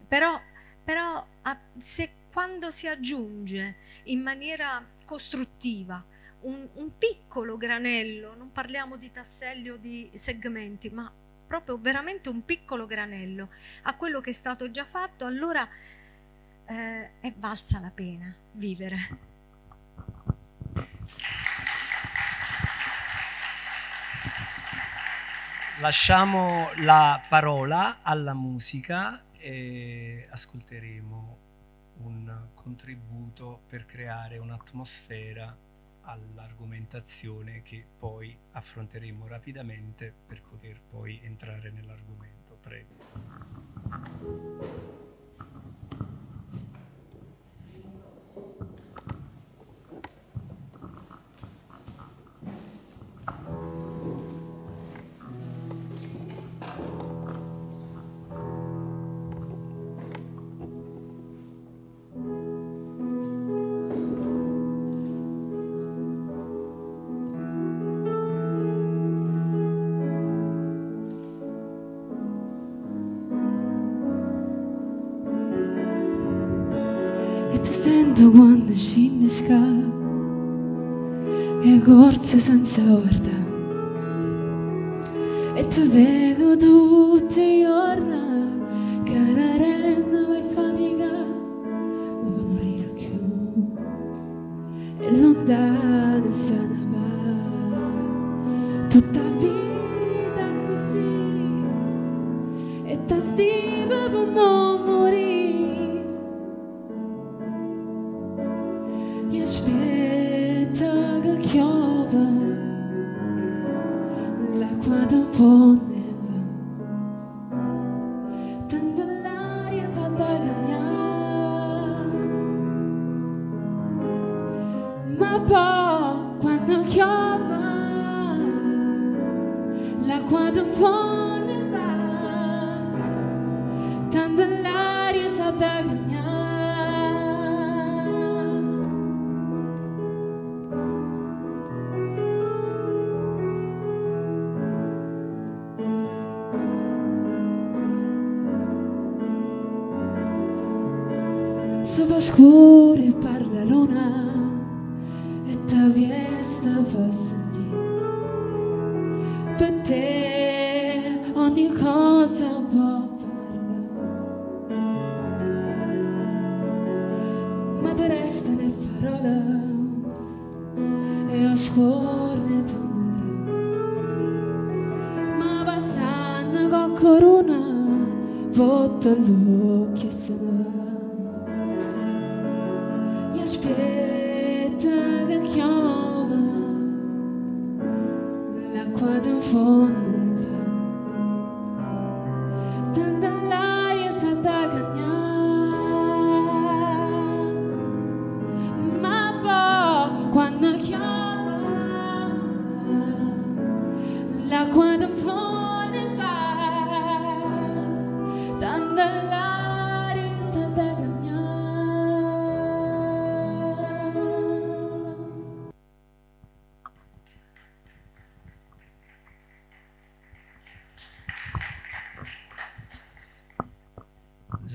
Però, però se quando si aggiunge in maniera costruttiva un, un, piccolo granello, non parliamo di tasselli o di segmenti, ma proprio veramente un piccolo granello a quello che è stato già fatto, allora eh, è valsa la pena vivere. Lasciamo la parola alla musica e ascolteremo un contributo per creare un'atmosfera all'argomentazione che poi affronteremo rapidamente per poter poi entrare nell'argomento. Prego. Scala e corse senza guardare e ti vedo tutti i giorni che la renda per fatica ma morire più. E lontano se так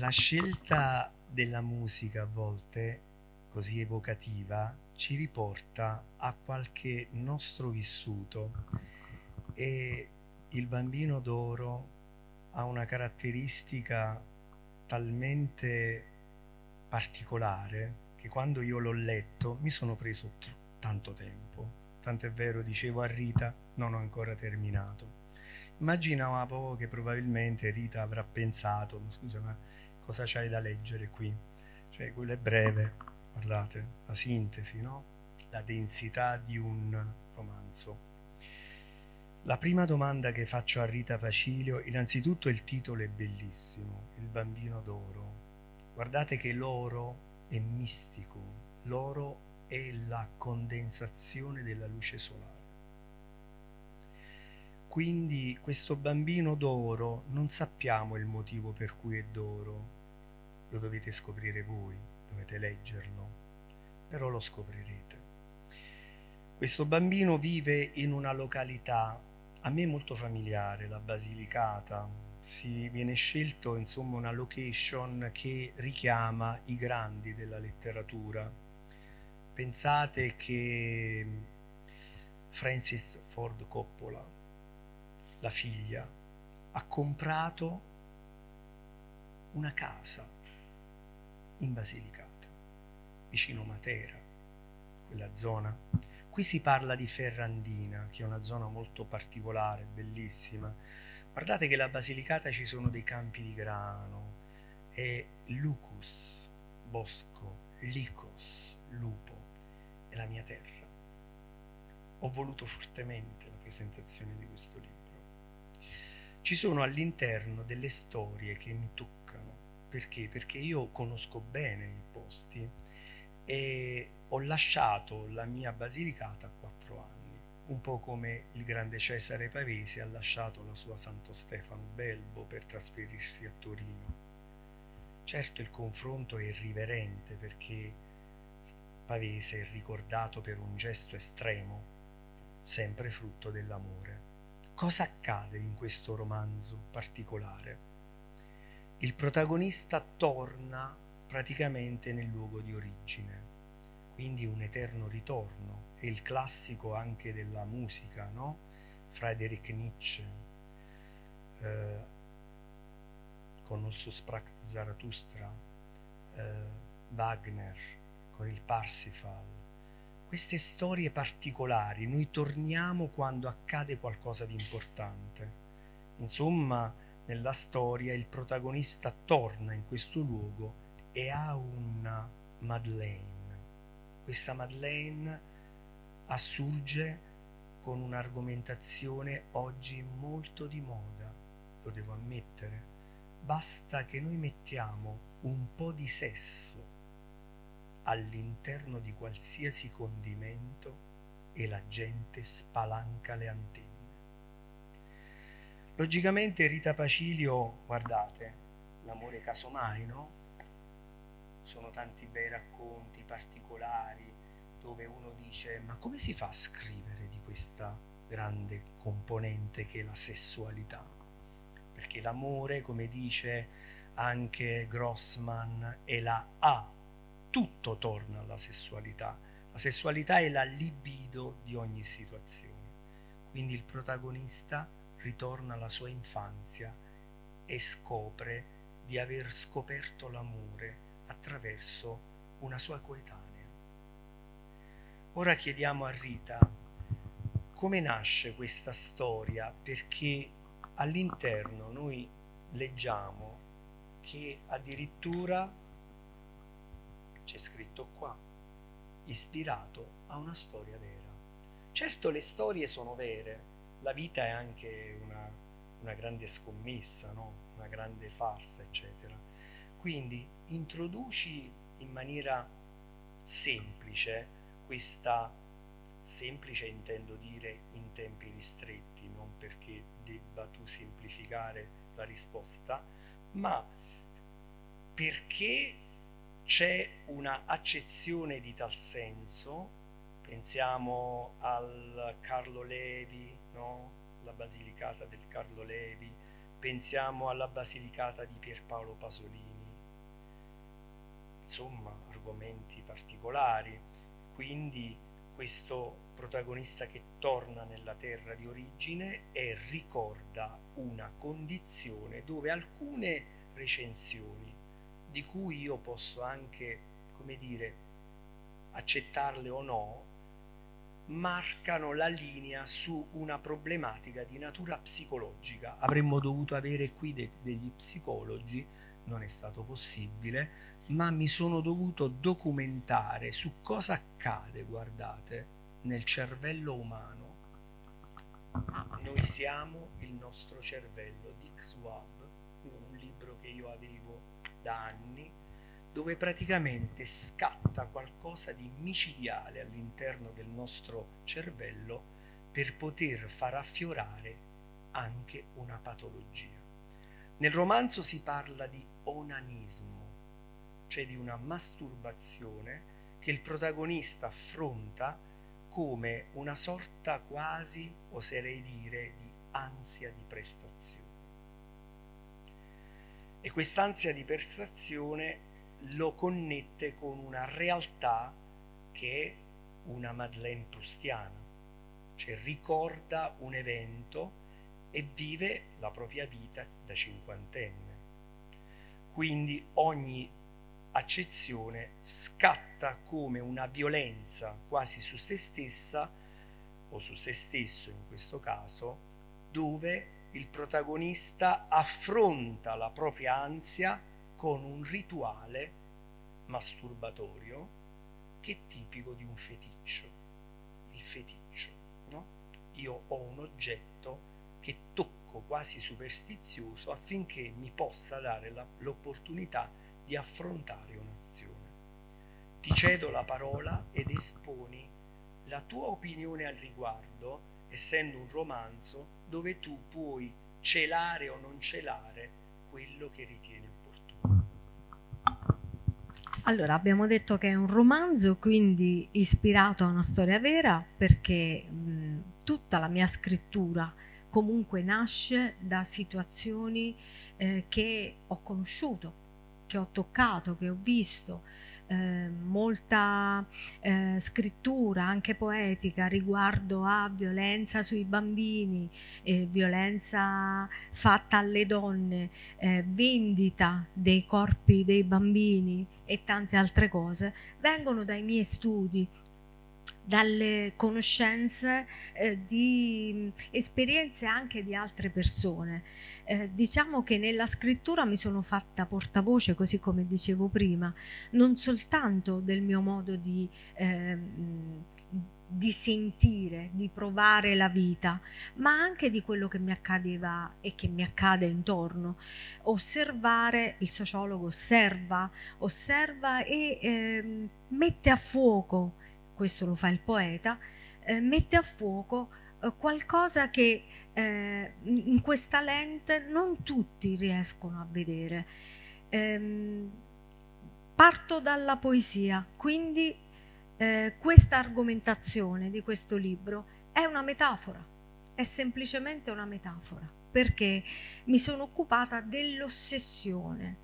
La scelta della musica a volte così evocativa ci riporta a qualche nostro vissuto e il bambino d'oro ha una caratteristica talmente particolare che quando io l'ho letto mi sono preso tr- tanto tempo. Tant'è vero, dicevo a Rita, non ho ancora terminato. Immaginavo che probabilmente Rita avrà pensato, scusa ma cosa c'hai da leggere qui? Cioè quello è breve, guardate, la sintesi, no? La densità di un romanzo. La prima domanda che faccio a Rita Pacilio, innanzitutto il titolo è bellissimo, Il bambino d'oro. Guardate che l'oro è mistico, l'oro è la condensazione della luce solare. Quindi questo bambino d'oro non sappiamo il motivo per cui è d'oro, lo dovete scoprire voi, dovete leggerlo, però lo scoprirete. Questo bambino vive in una località a me molto familiare, la Basilicata. Si viene scelto insomma una location che richiama i grandi della letteratura. Pensate che Francis Ford Coppola, la figlia, ha comprato una casa in Basilicata, vicino Matera, quella zona. Qui si parla di Ferrandina, che è una zona molto particolare, bellissima. Guardate che la Basilicata ci sono dei campi di grano, e lucus, bosco, licos, lupo, è la mia terra. Ho voluto fortemente la presentazione di questo libro. Ci sono all'interno delle storie che mi toccano. Perché? Perché io conosco bene i posti e ho lasciato la mia Basilicata a quattro anni, un po' come il grande Cesare Pavesi ha lasciato la sua Santo Stefano Belbo per trasferirsi a Torino. Certo il confronto è irriverente perché Pavese è ricordato per un gesto estremo, sempre frutto dell'amore. Cosa accade in questo romanzo particolare? Il protagonista torna praticamente nel luogo di origine, quindi un eterno ritorno, è il classico anche della musica, no? Friedrich Nietzsche, eh, con il suo Sprach Zarathustra, eh, Wagner, con il Parsifal. Queste storie particolari, noi torniamo quando accade qualcosa di importante. Insomma, nella storia il protagonista torna in questo luogo e ha una Madeleine. Questa Madeleine assurge con un'argomentazione oggi molto di moda, lo devo ammettere. Basta che noi mettiamo un po' di sesso all'interno di qualsiasi condimento e la gente spalanca le antenne. Logicamente Rita Pacilio, guardate, l'amore casomai, no? Sono tanti bei racconti particolari dove uno dice ma come si fa a scrivere di questa grande componente che è la sessualità? Perché l'amore, come dice anche Grossman, è la A, tutto torna alla sessualità la sessualità è la libido di ogni situazione. Quindi il protagonista ritorna alla sua infanzia e scopre di aver scoperto l'amore attraverso una sua coetanea. Ora chiediamo a Rita come nasce questa storia perché all'interno noi leggiamo che addirittura c'è scritto qua ispirato a una storia vera. Certo le storie sono vere, la vita è anche una, una grande scommessa, no? una grande farsa, eccetera. Quindi introduci in maniera semplice questa semplice intendo dire in tempi ristretti, non perché debba tu semplificare la risposta, ma perché c'è una accezione di tal senso, pensiamo al Carlo Levi, no? la Basilicata del Carlo Levi, pensiamo alla Basilicata di Pierpaolo Pasolini, insomma argomenti particolari, quindi questo protagonista che torna nella terra di origine e ricorda una condizione dove alcune recensioni di cui io posso anche, come dire, accettarle o no, marcano la linea su una problematica di natura psicologica. Avremmo dovuto avere qui de- degli psicologi, non è stato possibile, ma mi sono dovuto documentare su cosa accade, guardate, nel cervello umano. Noi siamo il nostro cervello, Dick Swab, un libro che io avevo da anni, dove praticamente scatta qualcosa di micidiale all'interno del nostro cervello per poter far affiorare anche una patologia. Nel romanzo si parla di onanismo, cioè di una masturbazione che il protagonista affronta come una sorta quasi, oserei dire, di ansia di prestazione. E quest'ansia di prestazione lo connette con una realtà che è una Madeleine prustiana, cioè ricorda un evento e vive la propria vita da cinquantenne. Quindi ogni accezione scatta come una violenza quasi su se stessa o su se stesso in questo caso, dove il protagonista affronta la propria ansia con un rituale masturbatorio che è tipico di un feticcio. Il feticcio, no? Io ho un oggetto che tocco quasi superstizioso affinché mi possa dare la, l'opportunità di affrontare un'azione. Ti cedo la parola ed esponi la tua opinione al riguardo essendo un romanzo dove tu puoi celare o non celare quello che ritieni. Allora, abbiamo detto che è un romanzo, quindi ispirato a una storia vera, perché mh, tutta la mia scrittura comunque nasce da situazioni eh, che ho conosciuto, che ho toccato, che ho visto, eh, molta eh, scrittura anche poetica riguardo a violenza sui bambini, eh, violenza fatta alle donne, eh, vendita dei corpi dei bambini e tante altre cose, vengono dai miei studi dalle conoscenze eh, di esperienze anche di altre persone. Eh, diciamo che nella scrittura mi sono fatta portavoce, così come dicevo prima, non soltanto del mio modo di eh, di sentire, di provare la vita, ma anche di quello che mi accadeva e che mi accade intorno. Osservare, il sociologo osserva, osserva e eh, mette a fuoco, questo lo fa il poeta, eh, mette a fuoco eh, qualcosa che eh, in questa lente non tutti riescono a vedere. Ehm, parto dalla poesia, quindi eh, questa argomentazione di questo libro è una metafora, è semplicemente una metafora, perché mi sono occupata dell'ossessione,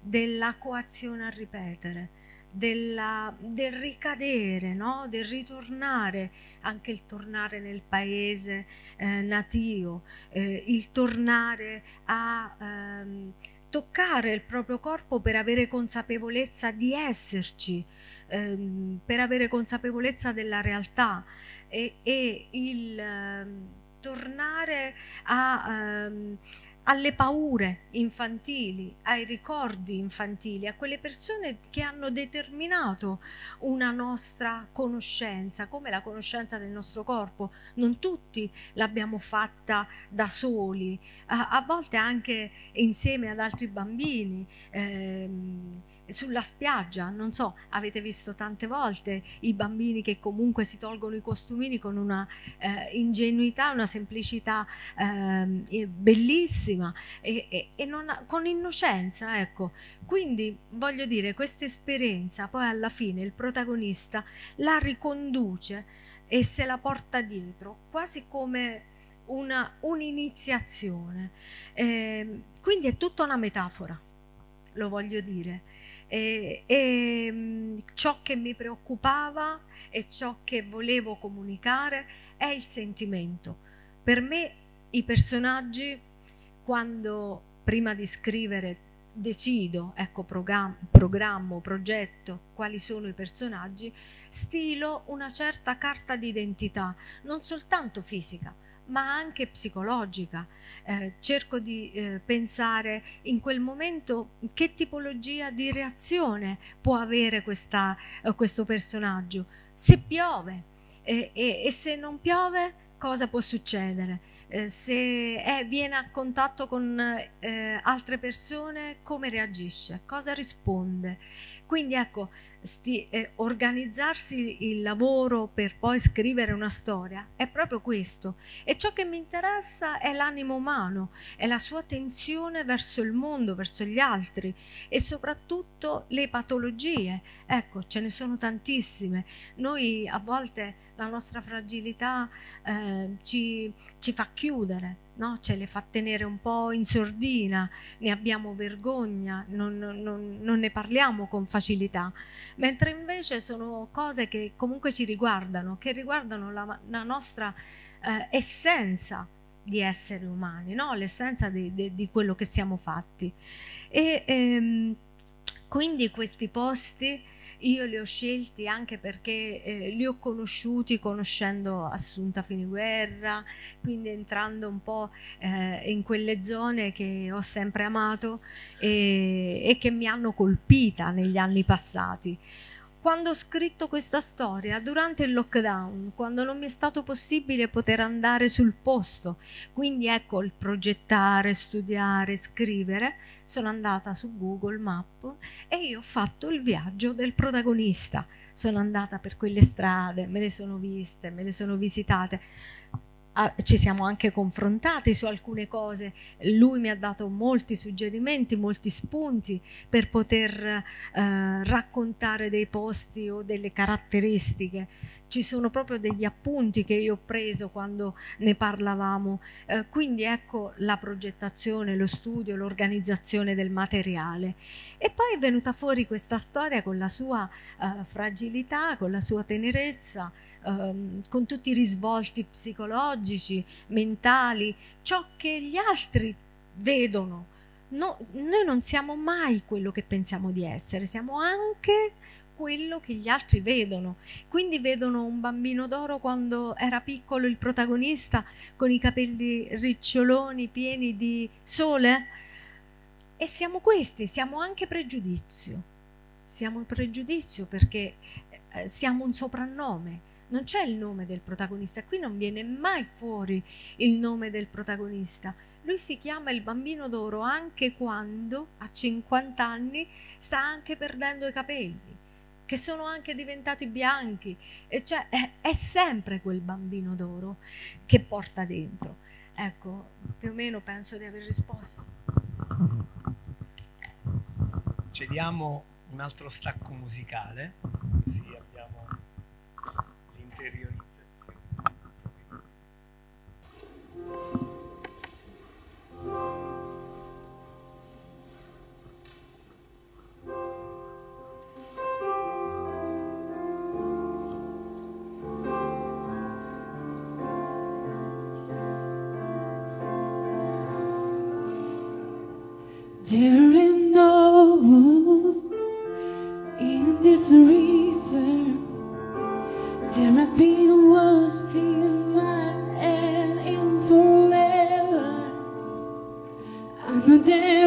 della coazione a ripetere, della, del ricadere, no? del ritornare, anche il tornare nel paese eh, natio, eh, il tornare a ehm, toccare il proprio corpo per avere consapevolezza di esserci, ehm, per avere consapevolezza della realtà e, e il ehm, tornare a, ehm, alle paure infantili, ai ricordi infantili, a quelle persone che hanno determinato una nostra conoscenza, come la conoscenza del nostro corpo. Non tutti l'abbiamo fatta da soli, a, a volte anche insieme ad altri bambini. Ehm, sulla spiaggia, non so, avete visto tante volte i bambini che comunque si tolgono i costumini con una eh, ingenuità, una semplicità eh, bellissima e, e, e non, con innocenza, ecco. Quindi voglio dire, questa esperienza poi alla fine il protagonista la riconduce e se la porta dietro, quasi come una, un'iniziazione. Eh, quindi è tutta una metafora, lo voglio dire e, e mm, ciò che mi preoccupava e ciò che volevo comunicare è il sentimento. Per me i personaggi, quando prima di scrivere decido, ecco, programma, programmo, progetto, quali sono i personaggi, stilo una certa carta d'identità, non soltanto fisica, ma anche psicologica. Eh, cerco di eh, pensare in quel momento che tipologia di reazione può avere questa, eh, questo personaggio. Se piove e, e se non piove, cosa può succedere? Eh, se è, viene a contatto con eh, altre persone, come reagisce? Cosa risponde? Quindi ecco, sti, eh, organizzarsi il lavoro per poi scrivere una storia è proprio questo. E ciò che mi interessa è l'animo umano, è la sua tensione verso il mondo, verso gli altri e soprattutto le patologie. Ecco, ce ne sono tantissime. Noi a volte la nostra fragilità eh, ci, ci fa chiudere no? ce le fa tenere un po' in sordina, ne abbiamo vergogna, non, non, non, ne parliamo con facilità, mentre invece sono cose che comunque ci riguardano, che riguardano la, la nostra eh, essenza di esseri umani, no? l'essenza di, di, di, quello che siamo fatti. E ehm, quindi questi posti io li ho scelti anche perché eh, li ho conosciuti conoscendo Assunta Finiguerra, quindi entrando un po' eh, in quelle zone che ho sempre amato e, e che mi hanno colpita negli anni passati quando ho scritto questa storia, durante il lockdown, quando non mi è stato possibile poter andare sul posto, quindi ecco il progettare, studiare, scrivere, sono andata su Google Map e io ho fatto il viaggio del protagonista. Sono andata per quelle strade, me le sono viste, me le sono visitate ci siamo anche confrontati su alcune cose, lui mi ha dato molti suggerimenti, molti spunti per poter eh, raccontare dei posti o delle caratteristiche. Ci sono proprio degli appunti che io ho preso quando ne parlavamo, eh, quindi ecco la progettazione, lo studio, l'organizzazione del materiale. E poi è venuta fuori questa storia con la sua eh, fragilità, con la sua tenerezza, ehm, con tutti i risvolti psicologici, mentali, ciò che gli altri vedono. No, noi non siamo mai quello che pensiamo di essere, siamo anche quello che gli altri vedono. Quindi vedono un bambino d'oro quando era piccolo il protagonista con i capelli riccioloni pieni di sole. E siamo questi, siamo anche pregiudizio. Siamo pregiudizio perché eh, siamo un soprannome. Non c'è il nome del protagonista, qui non viene mai fuori il nome del protagonista. Lui si chiama il bambino d'oro anche quando a 50 anni sta anche perdendo i capelli che sono anche diventati bianchi, e cioè è, è sempre quel bambino d'oro che porta dentro. Ecco, più o meno penso di aver risposto. Cediamo un altro stacco musicale, There ain't no one in this river. There have been I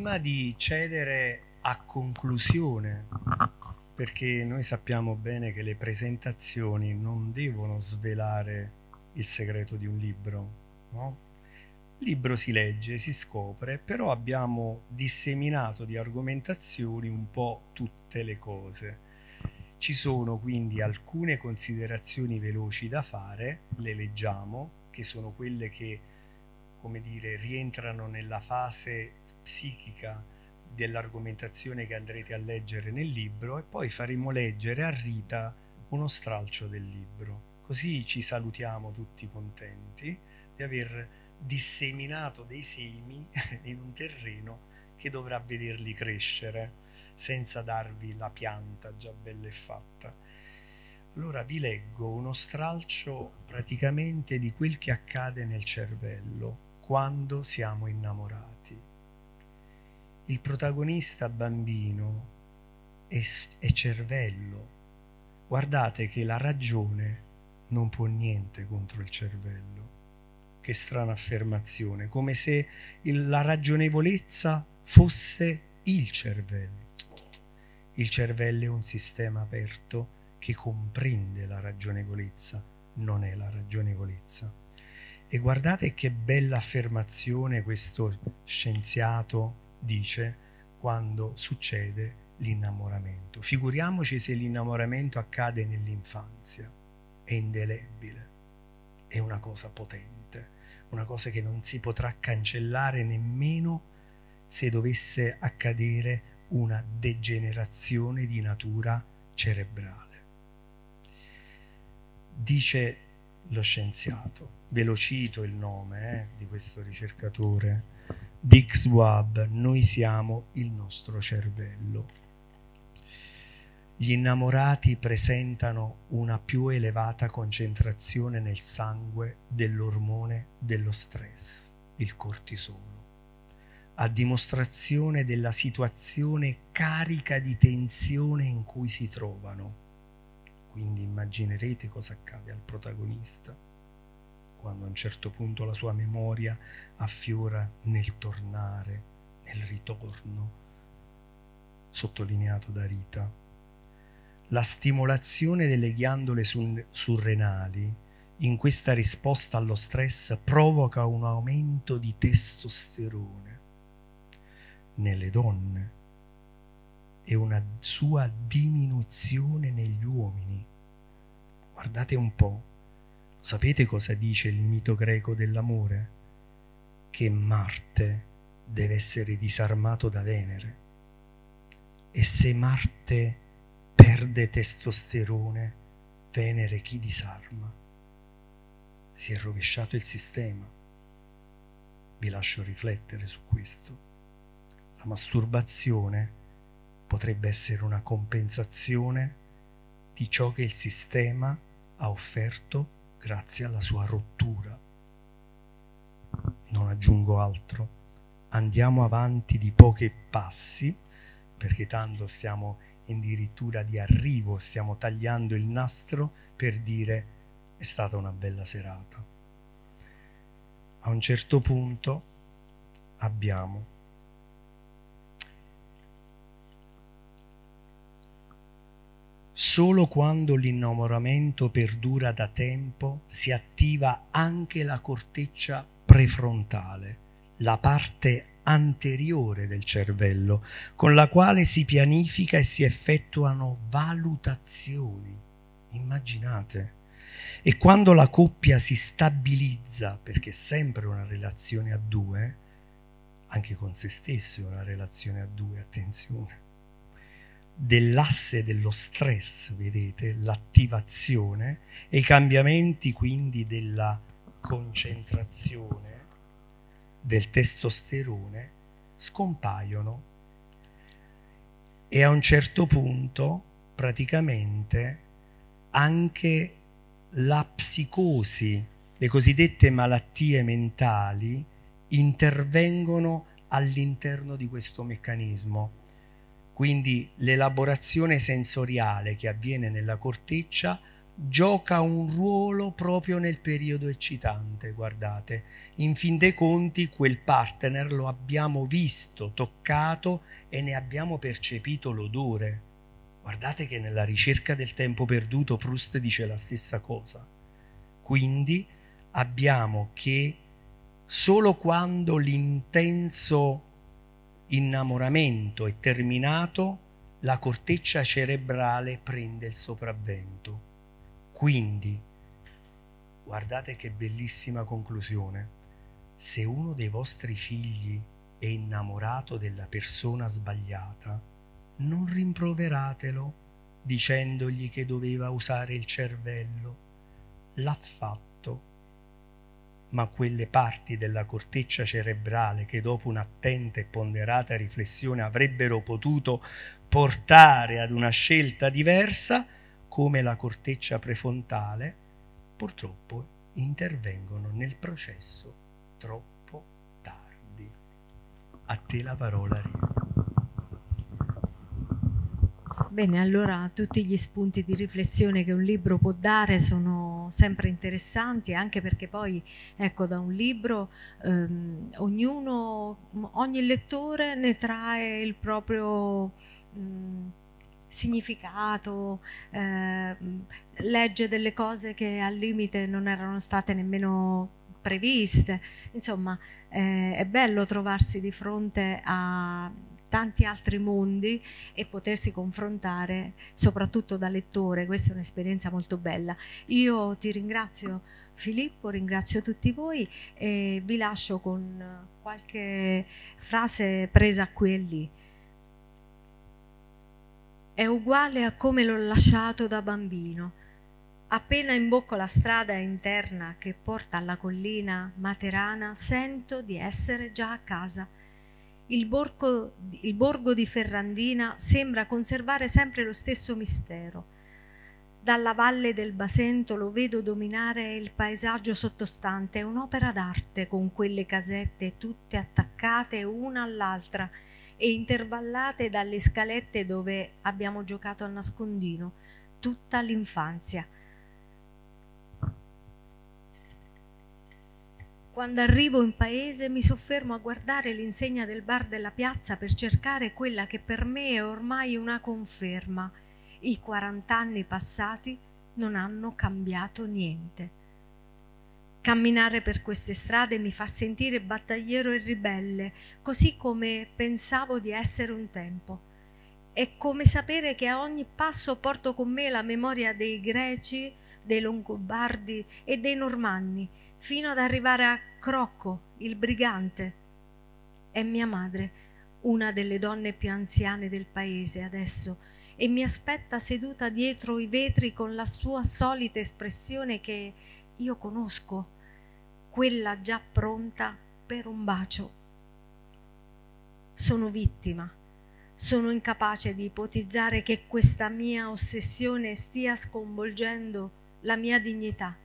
Prima di cedere a conclusione, perché noi sappiamo bene che le presentazioni non devono svelare il segreto di un libro, no? Il libro si legge, si scopre, però abbiamo disseminato di argomentazioni un po' tutte le cose. Ci sono quindi alcune considerazioni veloci da fare, le leggiamo, che sono quelle che, come dire, rientrano nella fase psichica dell'argomentazione che andrete a leggere nel libro e poi faremo leggere a Rita uno stralcio del libro. Così ci salutiamo tutti contenti di aver disseminato dei semi in un terreno che dovrà vederli crescere senza darvi la pianta già bella e fatta. Allora vi leggo uno stralcio praticamente di quel che accade nel cervello quando siamo innamorati. il protagonista bambino è, è cervello. Guardate che la ragione non può niente contro il cervello. Che strana affermazione, come se il, la ragionevolezza fosse il cervello. Il cervello è un sistema aperto che comprende la ragionevolezza, non è la ragionevolezza. E guardate che bella affermazione questo scienziato dice quando succede l'innamoramento. Figuriamoci se l'innamoramento accade nell'infanzia, è indelebile, è una cosa potente, una cosa che non si potrà cancellare nemmeno se dovesse accadere una degenerazione di natura cerebrale. Dice lo scienziato, ve lo cito il nome eh, di questo ricercatore, Dix Wab, noi siamo il nostro cervello. Gli innamorati presentano una più elevata concentrazione nel sangue dell'ormone dello stress, il cortisolo a dimostrazione della situazione carica di tensione in cui si trovano. Quindi immaginerete cosa accade al protagonista quando a un certo punto la sua memoria affiora nel tornare, nel ritorno, sottolineato da Rita. La stimolazione delle ghiandole surrenali in questa risposta allo stress provoca un aumento di testosterone nelle donne e una sua diminuzione negli uomini. Guardate un po', sapete cosa dice il mito greco dell'amore? Che Marte deve essere disarmato da Venere. E se Marte perde testosterone, Venere chi disarma? Si è rovesciato il sistema. Vi lascio riflettere su questo. La masturbazione potrebbe essere una compensazione di ciò che il sistema ha offerto grazie alla sua rottura. Non aggiungo altro. Andiamo avanti di pochi passi, perché tanto stiamo addirittura di arrivo, stiamo tagliando il nastro per dire è stata una bella serata. A un certo punto abbiamo Solo quando l'innamoramento perdura da tempo si attiva anche la corteccia prefrontale, la parte anteriore del cervello, con la quale si pianifica e si effettuano valutazioni. Immaginate. E quando la coppia si stabilizza, perché è sempre una relazione a due, anche con se stesso è una relazione a due, attenzione dell'asse dello stress, vedete, l'attivazione e i cambiamenti quindi della concentrazione del testosterone scompaiono. E a un certo punto praticamente anche la psicosi, le cosiddette malattie mentali intervengono all'interno di questo meccanismo quindi l'elaborazione sensoriale che avviene nella corteccia gioca un ruolo proprio nel periodo eccitante, guardate. In fin dei conti quel partner lo abbiamo visto, toccato e ne abbiamo percepito l'odore. Guardate che nella ricerca del tempo perduto Proust dice la stessa cosa. Quindi abbiamo che solo quando l'intenso innamoramento è terminato, la corteccia cerebrale prende il sopravvento. Quindi, guardate che bellissima conclusione, se uno dei vostri figli è innamorato della persona sbagliata, non rimproveratelo dicendogli che doveva usare il cervello. L'ha fatto ma quelle parti della corteccia cerebrale che dopo un'attenta e ponderata riflessione avrebbero potuto portare ad una scelta diversa, come la corteccia prefrontale, purtroppo intervengono nel processo troppo tardi. A te la parola, Rita. Bene, allora tutti gli spunti di riflessione che un libro può dare sono sempre interessanti, anche perché poi, ecco, da un libro ehm, ognuno, ogni lettore ne trae il proprio mh, significato, eh, legge delle cose che al limite non erano state nemmeno previste. Insomma, eh, è bello trovarsi di fronte a tanti altri mondi e potersi confrontare soprattutto da lettore, questa è un'esperienza molto bella. Io ti ringrazio Filippo, ringrazio tutti voi e vi lascio con qualche frase presa qui e lì. È uguale a come l'ho lasciato da bambino. Appena imbocco la strada interna che porta alla collina materana, sento di essere già a casa il borgo, il borgo di Ferrandina sembra conservare sempre lo stesso mistero. Dalla valle del Basento lo vedo dominare il paesaggio sottostante, è un'opera d'arte con quelle casette tutte attaccate una all'altra e intervallate dalle scalette dove abbiamo giocato al nascondino tutta l'infanzia Quando arrivo in paese mi soffermo a guardare l'insegna del bar della piazza per cercare quella che per me è ormai una conferma. I 40 anni passati non hanno cambiato niente. Camminare per queste strade mi fa sentire battagliero e ribelle, così come pensavo di essere un tempo. È come sapere che a ogni passo porto con me la memoria dei greci, dei longobardi e dei normanni, fino ad arrivare a Crocco, il brigante. È mia madre, una delle donne più anziane del paese adesso, e mi aspetta seduta dietro i vetri con la sua solita espressione che io conosco, quella già pronta per un bacio. Sono vittima, sono incapace di ipotizzare che questa mia ossessione stia sconvolgendo la mia dignità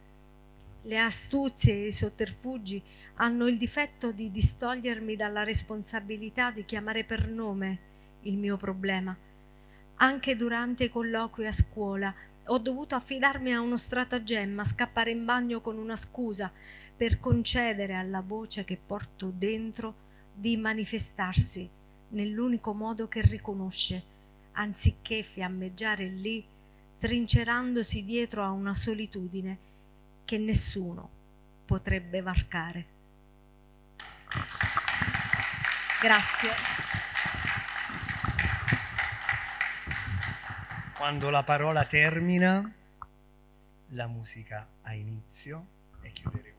le astuzie e i sotterfugi hanno il difetto di distogliermi dalla responsabilità di chiamare per nome il mio problema. Anche durante i colloqui a scuola ho dovuto affidarmi a uno stratagemma, scappare in bagno con una scusa per concedere alla voce che porto dentro di manifestarsi nell'unico modo che riconosce, anziché fiammeggiare lì, trincerandosi dietro a una solitudine che nessuno potrebbe varcare. Grazie. Quando la parola termina, la musica ha inizio e chiuderemo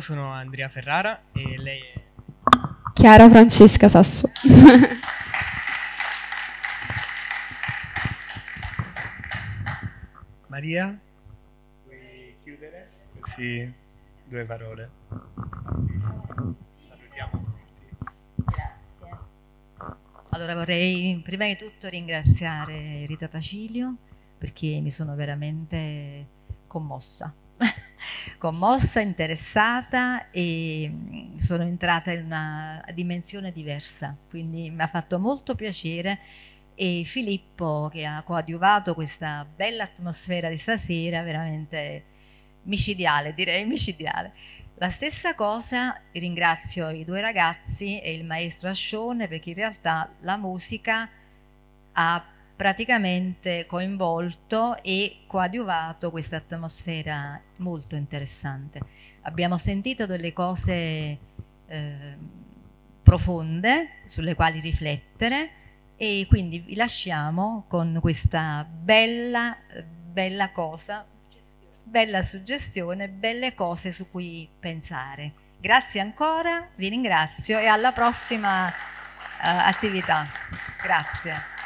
Io sono Andrea Ferrara e lei è... Chiara Francesca Sasso. Maria? Vuoi chiudere? Sì, due parole. Salutiamo tutti. Grazie. Allora vorrei prima di tutto ringraziare Rita Pacilio perché mi sono veramente commossa. Commossa, interessata e mm, sono entrata in una dimensione diversa, quindi mi ha fatto molto piacere e Filippo che ha coadiuvato questa bella atmosfera di stasera, veramente micidiale, direi micidiale. La stessa cosa ringrazio i due ragazzi e il maestro Ascione perché in realtà la musica ha praticamente coinvolto e coadiuvato questa atmosfera molto interessante. Abbiamo sentito delle cose eh, profonde sulle quali riflettere e quindi vi lasciamo con questa bella, bella cosa, bella suggestione, belle cose su cui pensare. Grazie ancora, vi ringrazio e alla prossima uh, attività. Grazie.